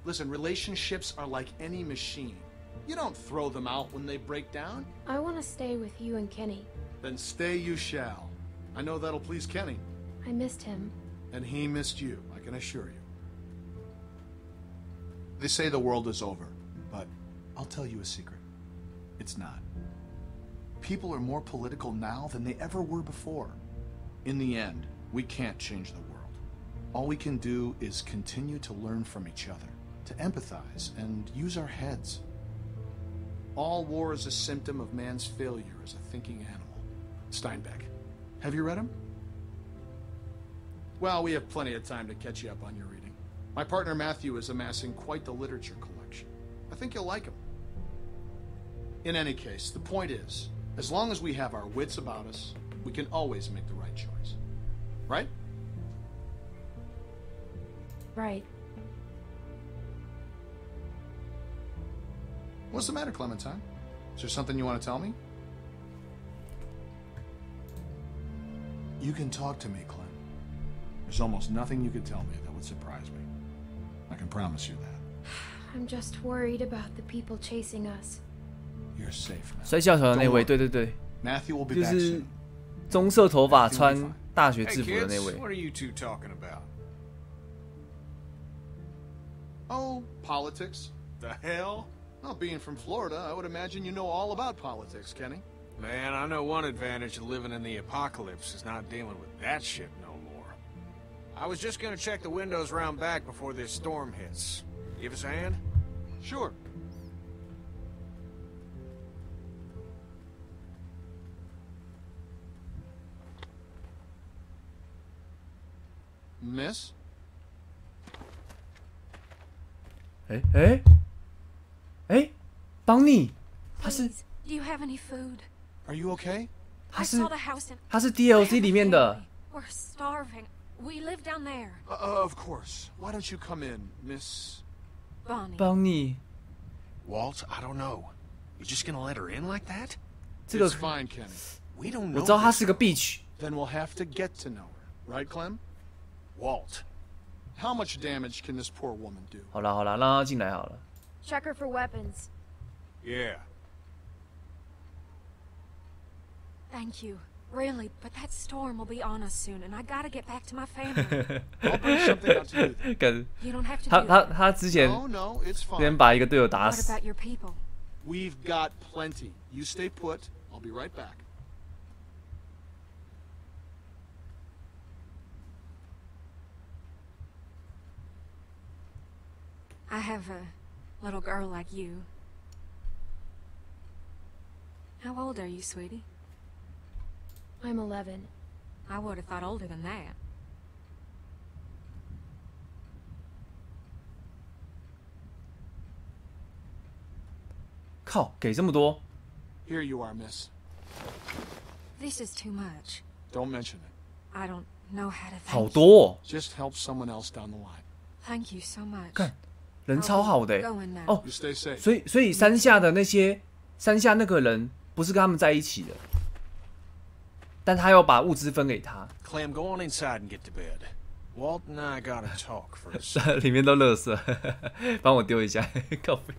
Listen, relationships are like any machine. You don't throw them out when they break down. I want to stay with you and Kenny. Then stay you shall. I know that'll please Kenny, I missed him. and he missed you, I can assure you. They say the world is over, but I'll tell you a secret. It's not. People are more political now than they ever were before. In the end, we can't change the world. All we can do is continue to learn from each other, to empathize, and use our heads. All war is a symptom of man's failure as a thinking animal. Steinbeck. Have you read him? Well, we have plenty of time to catch you up on your reading. My partner Matthew is amassing quite the literature collection. I think you'll like him. In any case, the point is, as long as we have our wits about us, we can always make the right choice. Right? Right. What's the matter, Clementine? Is there something you want to tell me? You can talk to me, Clem. There's almost nothing you could tell me that would surprise me. I can promise you that. *sighs* I'm just worried about the people chasing us. You're safe now. 摔跤球的那位，对对对， Matthew will be 就 back 是 soon. 棕色头发、穿大学 Hey, 制服的 kids, 那位 what。are you two talking about? Oh, politics. The hell? Well, being from Florida, I would imagine you know all about politics, Kenny. Man, I know one advantage of living in the apocalypse is not dealing with that shit no more. I was just gonna check the windows round back before this storm hits. Give us a hand? Sure. Miss? 哎哎哎，邦尼，他是 Do you have any food? Are you okay? 他 I 是 saw the house in. 他是 DLC 里面的 We're starving. We live down there. Uh, of course. Why don't you come in, Miss... Bonnie. 邦尼。 Walt, I don't know. You just gonna let her in like that? 这个 It's fine, Kenny. We don't 我 know. 知道他 this. 是个 beach， Then we'll have to get to know her. Right, Clem? Walt. How much damage can this poor woman do? 好了好了，让他进来好了。 Check her for weapons. Yeah. Thank you. Really, but that storm will be on us soon, and I gotta get back to my family. *laughs* I'll bring something out to you. then. 感 You don't have to 他 do 他 that. 他之前 No, no, it's 之前 fine. 把一个队友打 What 死， about your people? We've got plenty. You stay put. I'll be right back. I have a little girl like you. How old are you, sweetie? I'm 11. I would have thought older than that. “靠，给这么多 Here you are, miss. This is too much. Don't mention it. I don't know how to thank 好 you. 多、哦， Just help someone else down the line. Thank you so much. 看 人超好的欸。哦所以所以山下的那些山下那个人不是跟他们在一起的，但他要把物资分给他，Clem, go on inside and get to bed. Walt and I gotta talk for a *laughs* second. 里面都乐色，帮我丢一下，靠背。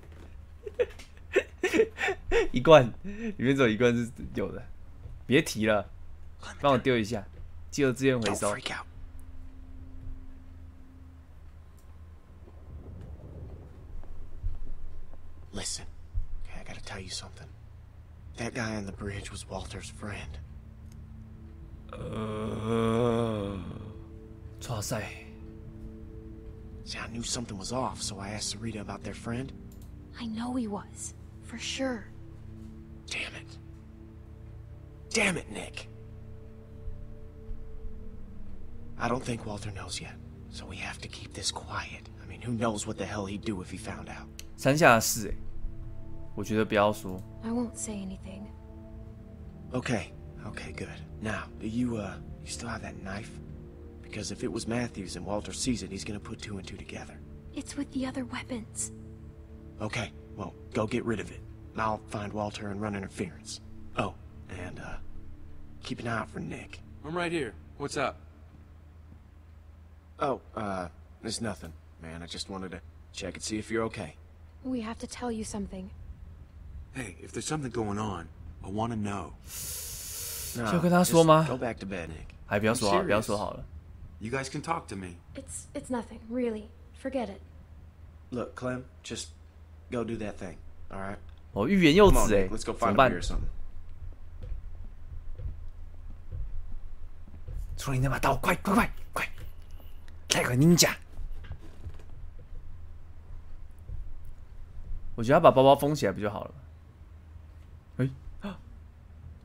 一罐，里面只有一罐是有的，别提了，帮我丢一下，记得资源回 Don't 收。Listen, okay, I gotta tell you something. That guy on the bridge was Walter's friend. 呃，哇塞， See, I knew something was off, so I asked Sarita about their friend. I know he was. For sure. Damn it. Damn it, Nick. I don't think Walter knows yet, so we have to keep this quiet. I mean, who knows what the hell he'd do if he found out. 山下的事哎， 我觉得不要说。 I won't say anything. Okay, okay, good. Now, do you, uh, you still have that knife? Because if it was Matthews and Walter sees it, he's gonna put two and two together. It's with the other weapons. Okay, well, go get rid of it. I'll find Walter and run interference. Oh, and, uh, keep an eye out for Nick. I'm right here. What's up? Oh, uh, there's nothing, man. I just wanted to check and see if you're okay. We have to tell you something. Hey, if there's something going on, I want to know. No, 就跟他 just 说吗 Go back to bed, Nick. 还不要 I'm 说好，不要 serious. 说好了。 You guys can talk to me. It's it's nothing, really. Forget it. Look, Clem, just go do that thing, alright? 哦，欲言又 Come on, 止哎 Nick, let's go 怎么 find a 办 beer or？something. 出你那把刀，快快快快！来个 ninja。我觉得他把包包封起来不就好了？ 哎，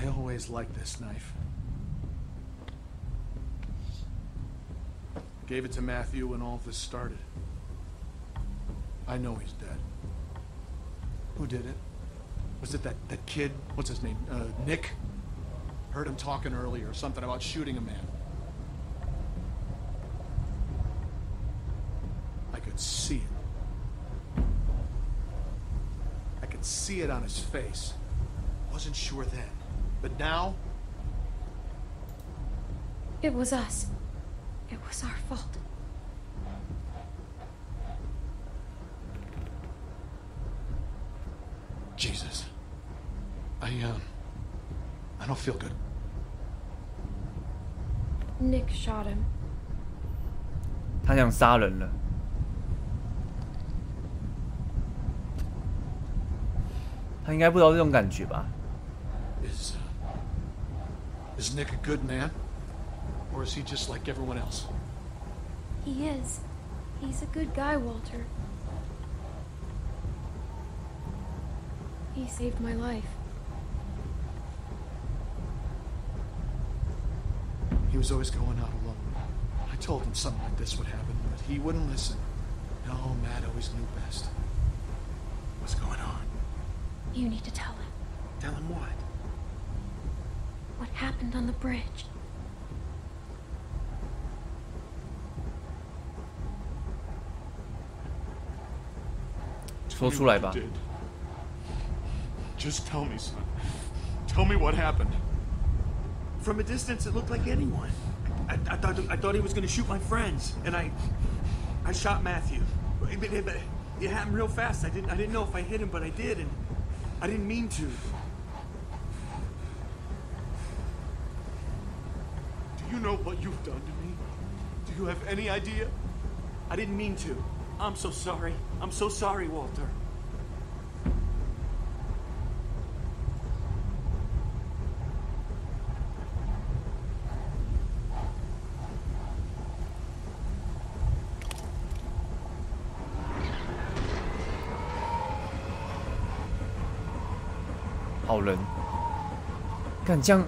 I always liked this knife. Gave it to Matthew when all this started. I know he's dead. Who did it? Was it that, that kid? What's his name? Uh, Nick? Heard him talking earlier, something about shooting a man. I could see it. I could see it on his face. Wasn't sure then. But now, It was us. It was our fault. Jesus. I, um. I don't feel good. Nick shot him. 他想杀人了。他应该不知道这种感觉吧？ Is, uh, is Nick a good man? Or is he just like everyone else? He is. He's a good guy, Walter. He saved my life. He was always going out alone. I told him something like this would happen, but he wouldn't listen. No, Matt always knew best. What's going on? You need to tell him. Tell him what? what happened on the bridge. Just tell me, son. Tell me what happened. From a distance, it looked like anyone. I, I, thought I thought he was going to shoot my friends, and I I shot Matthew. But, it happened real fast. I didn't I didn't know if I hit him, but I did, and I didn't mean to. Do you know what you've done to me? Do you have any idea? I didn't mean to. I'm so sorry. I'm so sorry, Walter. “好人”，干这样，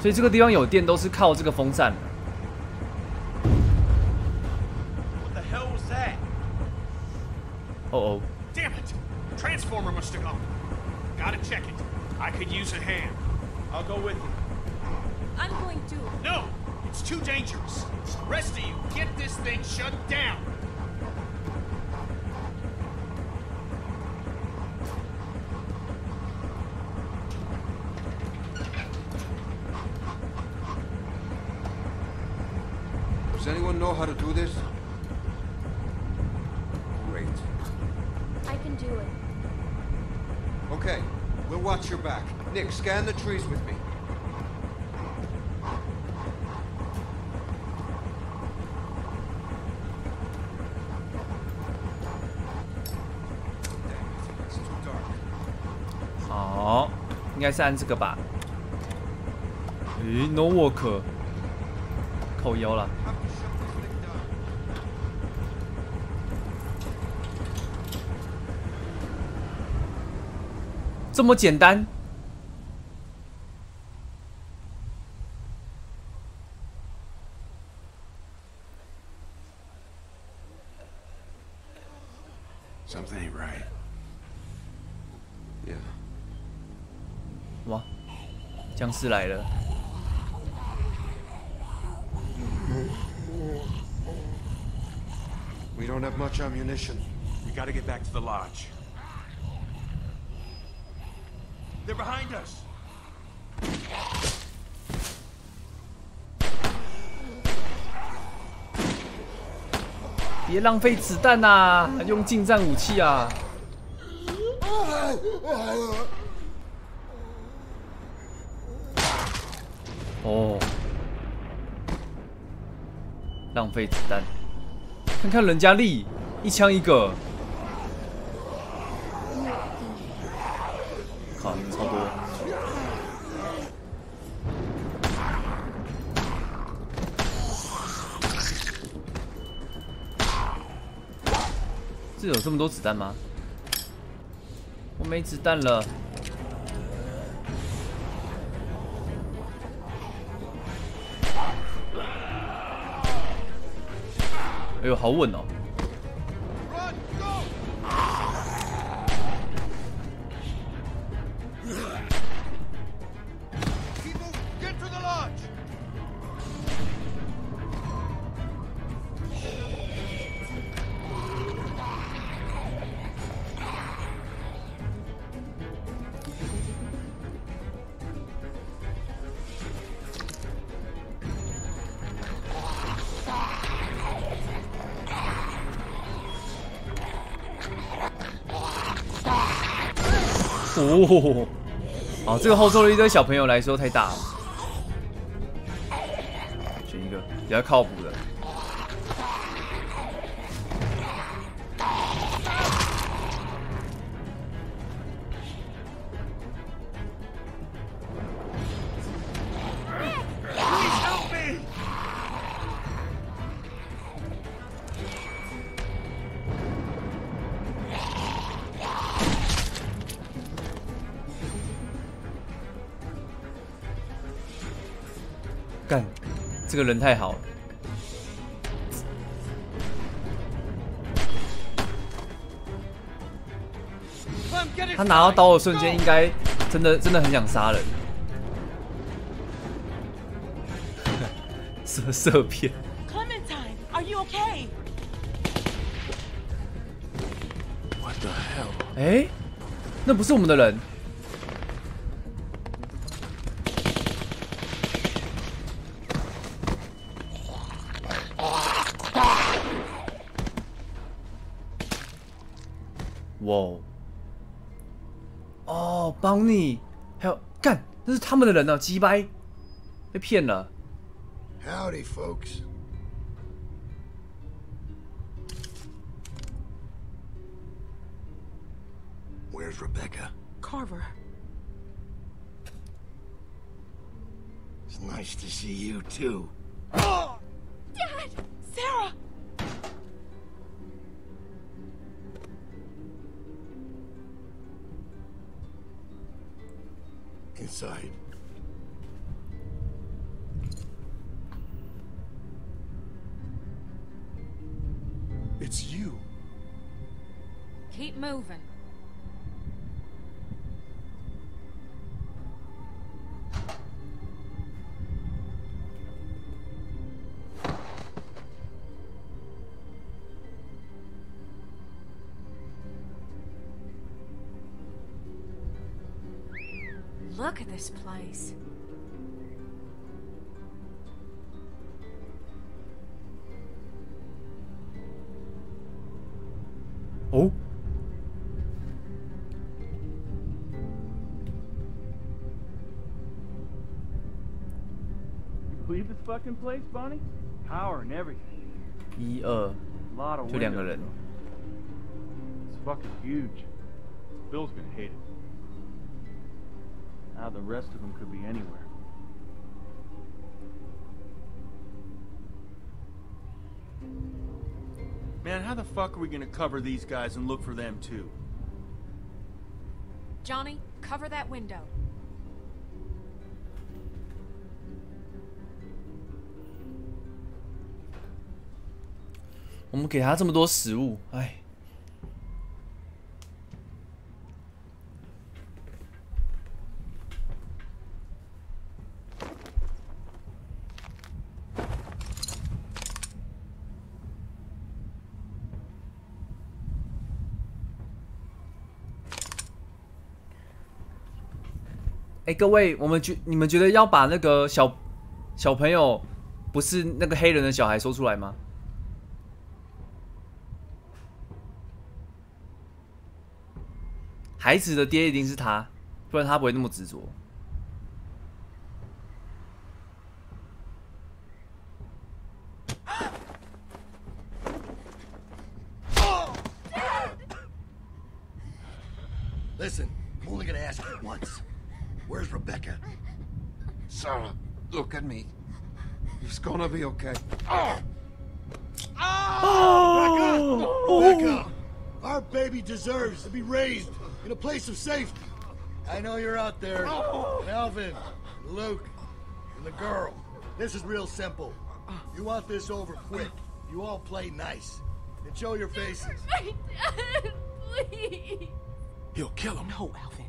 所以这个地方有电都是靠这个风扇。With me. 好，应该是按这个吧？诶，no work，扣腰了。这么简单？僵尸来了！We don't have much ammunition. We gotta get back to the lodge. They're behind us. 别浪费子弹呐、用近战武器啊！哦，浪费子弹，看看人家力，一枪一个，靠，超多。这有这么多子弹吗？我没子弹了。哎呦，好稳哦！哦，这个后座力对小朋友来说太大了，选一个比较靠谱。干，这个人太好了。他拿到刀的瞬间，应该真的真的很想杀人。*laughs* 色色片，Clementine, are you okay? What the hell? 哎，那不是我们的人。哦，邦尼，还有干，那是他们的人呢、鸡掰，被骗了。 Howdy, folks. Where's Rebecca? Carver. It's nice to see you, too. *gasps* Dad! Sarah! Inside. It's you. Keep moving. this place. Oh. Believe this fucking place, Bonnie? Power and everything. 一二 Lot of 就两个人 windows. It's fucking huge. Bill's gonna hate it. Now the rest of them could be anywhere. Man, how the fuck are we gonna cover these guys and look for them too? Johnny, cover that window. 我哎，各位，我们觉你们觉得要把那个小小朋友不是那个黑人的小孩说出来吗？孩子的爹一定是他，不然他不会那么执着。Gonna be okay. Oh! Rebecca! Rebecca! Oh! Our baby deserves to be raised in a place of safety. I know you're out there. And Alvin, and Luke, and the girl. This is real simple. You want this over quick. You all play nice. And show your faces. My *laughs* dad, please. He'll kill him. No, Alvin.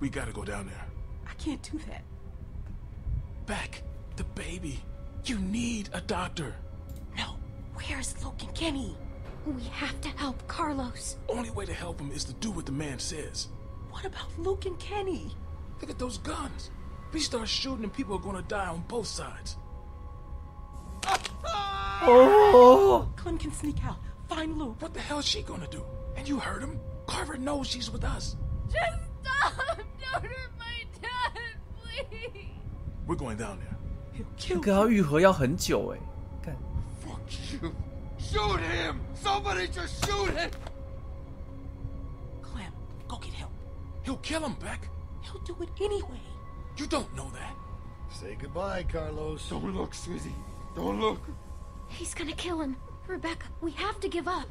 We gotta go down there. I can't do that. Back. the baby. You need a doctor. No. Where's Luke and Kenny? We have to help Carlos. Only way to help him is to do what the man says. What about Luke and Kenny? Look at those guns. If we start shooting and people are gonna die on both sides. Oh! Clem can sneak out. Find Luke. What the hell is she gonna do? And you heard him. Carver knows she's with us. Just stop! Don't hurt my dad, please. We're going down there. 这个要愈合要很久哎，看 Fuck you. Shoot him! Somebody just shoot him! Clem, go get help. He'll kill him, Beck. He'll do it anyway. You don't know that. Say goodbye, Carlos. Don't look, sweetie. Don't look. He's gonna kill him. Rebecca, we have to give up.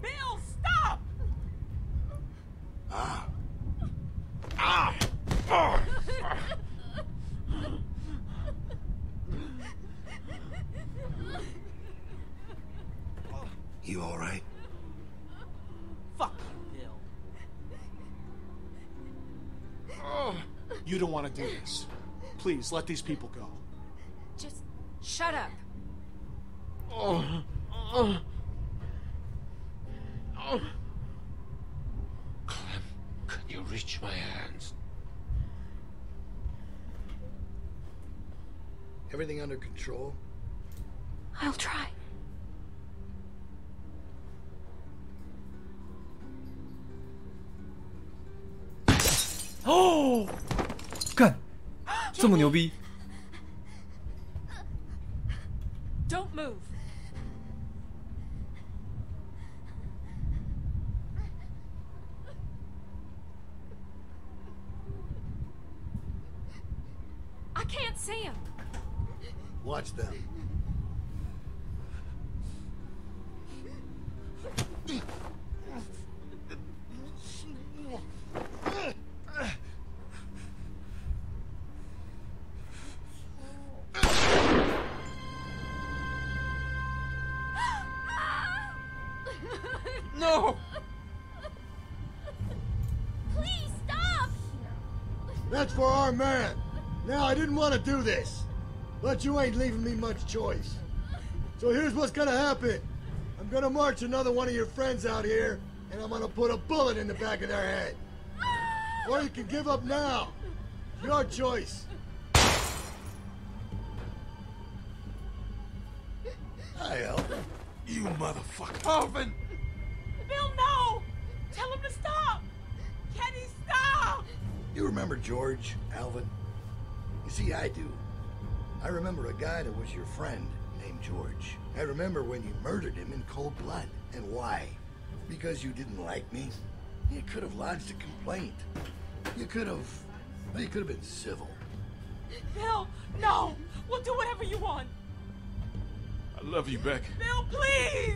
Bill, stop! Ah. you all right? Fuck you, Bill. Oh, you don't want to do this. Please, let these people go. Just shut up. Oh, oh, oh Clem, can you reach my hands? Everything under control? I'll try.*gasps* *gasps* 哦，干，这么牛逼！ Don't move. Can't see him. Watch them. Want to do this, but you ain't leaving me much choice. So here's what's gonna happen. I'm gonna march another one of your friends out here, and I'm gonna put a bullet in the back of their head. Or you can give up now. Your choice. Hi, Alvin. You motherfucker. Alvin! Bill, no! Tell him to stop! Kenny, stop! You remember George, Alvin? You see, I do. I remember a guy that was your friend named George. I remember when you murdered him in cold blood. And why? Because you didn't like me? You could have lodged a complaint. You could have... Well, you could have been civil. Bill, no! We'll do whatever you want. I love you, Beck. Bill, please!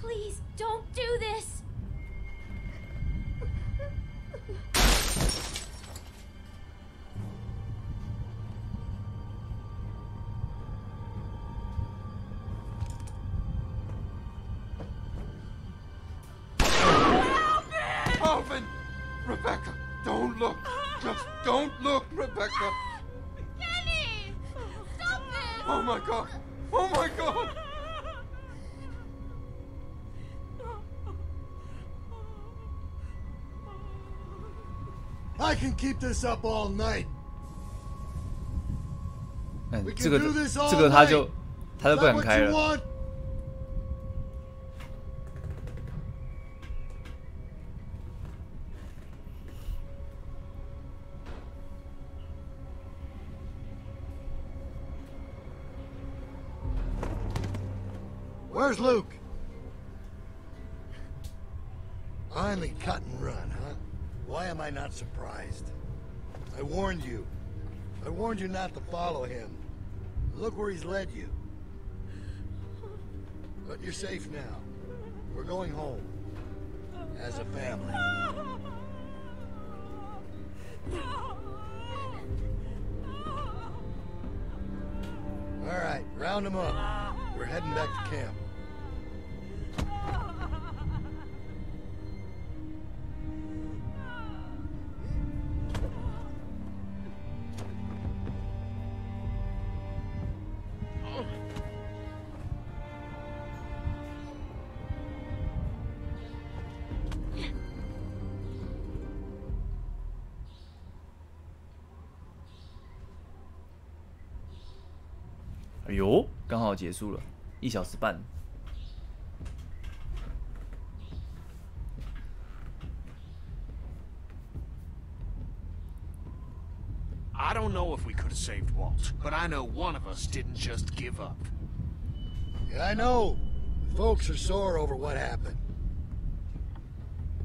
Please, don't do this! Keep this up all night. 嗯 We，这 can 个 do this all 这个他就.他就不敢开了。You not to follow him. Look where he's led you. But you're safe now. We're going home. As a family. All right, round them up. We're heading back to camp. 呦，刚好结束了，一小时半。 I don't know if we could have saved Walt, but I know one of us didn't just give up. Yeah, I know. The folks are sore over what happened.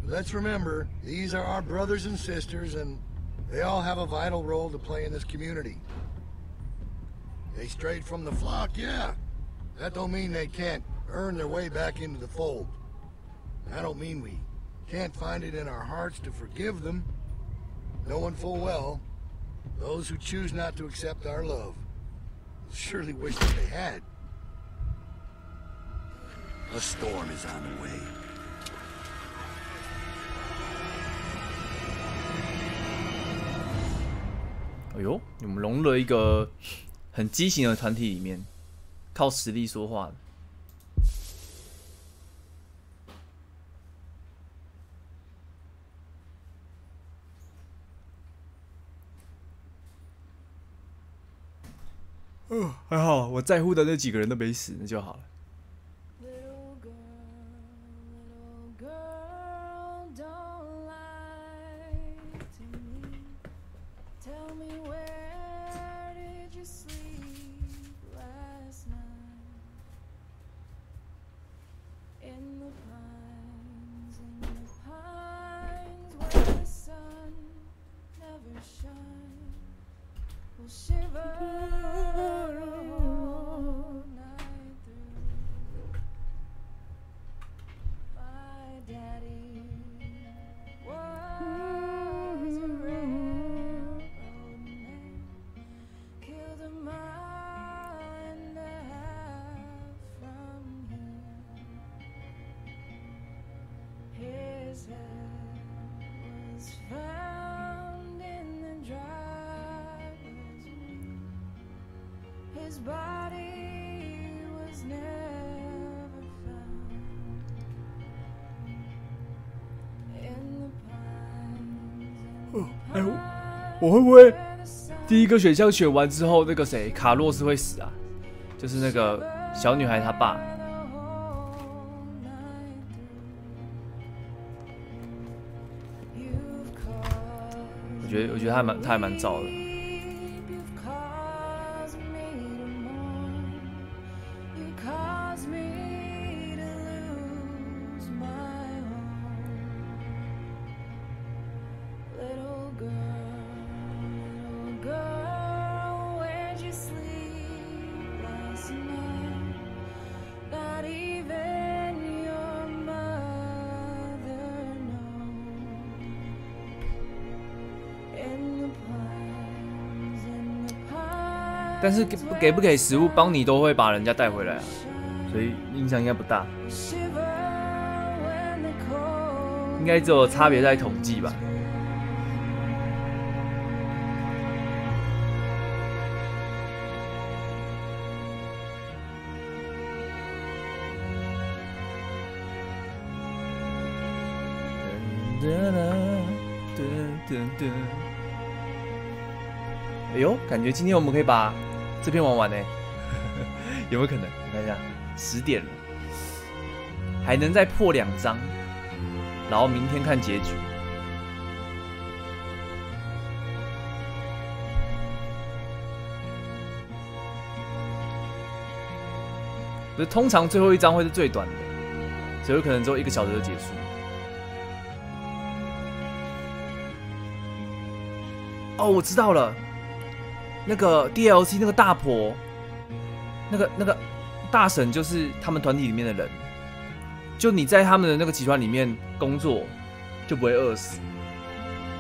But let's remember, these are our brothers and sisters, and they all have a vital role to play in this community. They strayed from the flock, yeah. That don't mean they can't earn their way back into the fold. I don't mean we can't find it in our hearts to forgive them, knowing full well those who choose not to accept our love surely wish that they had. A storm is on the way. 哎呦，我们融入了一个 很畸形的团体里面，靠实力说话的。嗯，还好，我在乎的那几个人都没死，那就好了。会不会第一个选项选完之后，那个谁卡洛斯会死啊？就是那个小女孩她爸。我觉得，我觉得他蛮，他还蛮燥的。但是给不给不给食物，帮你都会把人家带回来啊，所以影响应该不大，应该只有差别在统计吧。哎呦，感觉今天我们可以把这篇玩完呢，*laughs* 有没有可能？我看一下，十点了，还能再破两张，然后明天看结局。不是，通常最后一张会是最短的，所以有可能只有一个小时就结束。哦，我知道了，那个 DLC 那个大婆，那个那个大婶就是他们团体里面的人，就你在他们的那个集团里面工作，就不会饿死。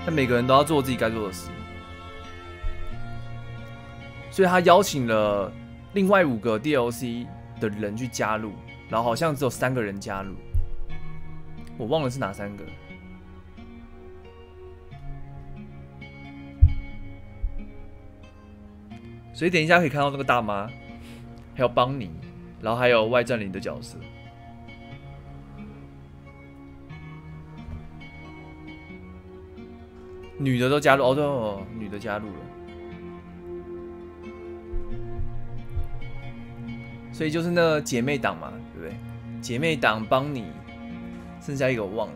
但每个人都要做自己该做的事，所以他邀请了另外五个 DLC 的人去加入，然后好像只有三个人加入，我忘了是哪三个。所以等一下可以看到那个大妈，还有邦尼，然后还有外战领的角色。女的都加入哦，对哦，女的加入了，所以就是那个姐妹党嘛，对不对？姐妹党帮你，剩下一个我忘了。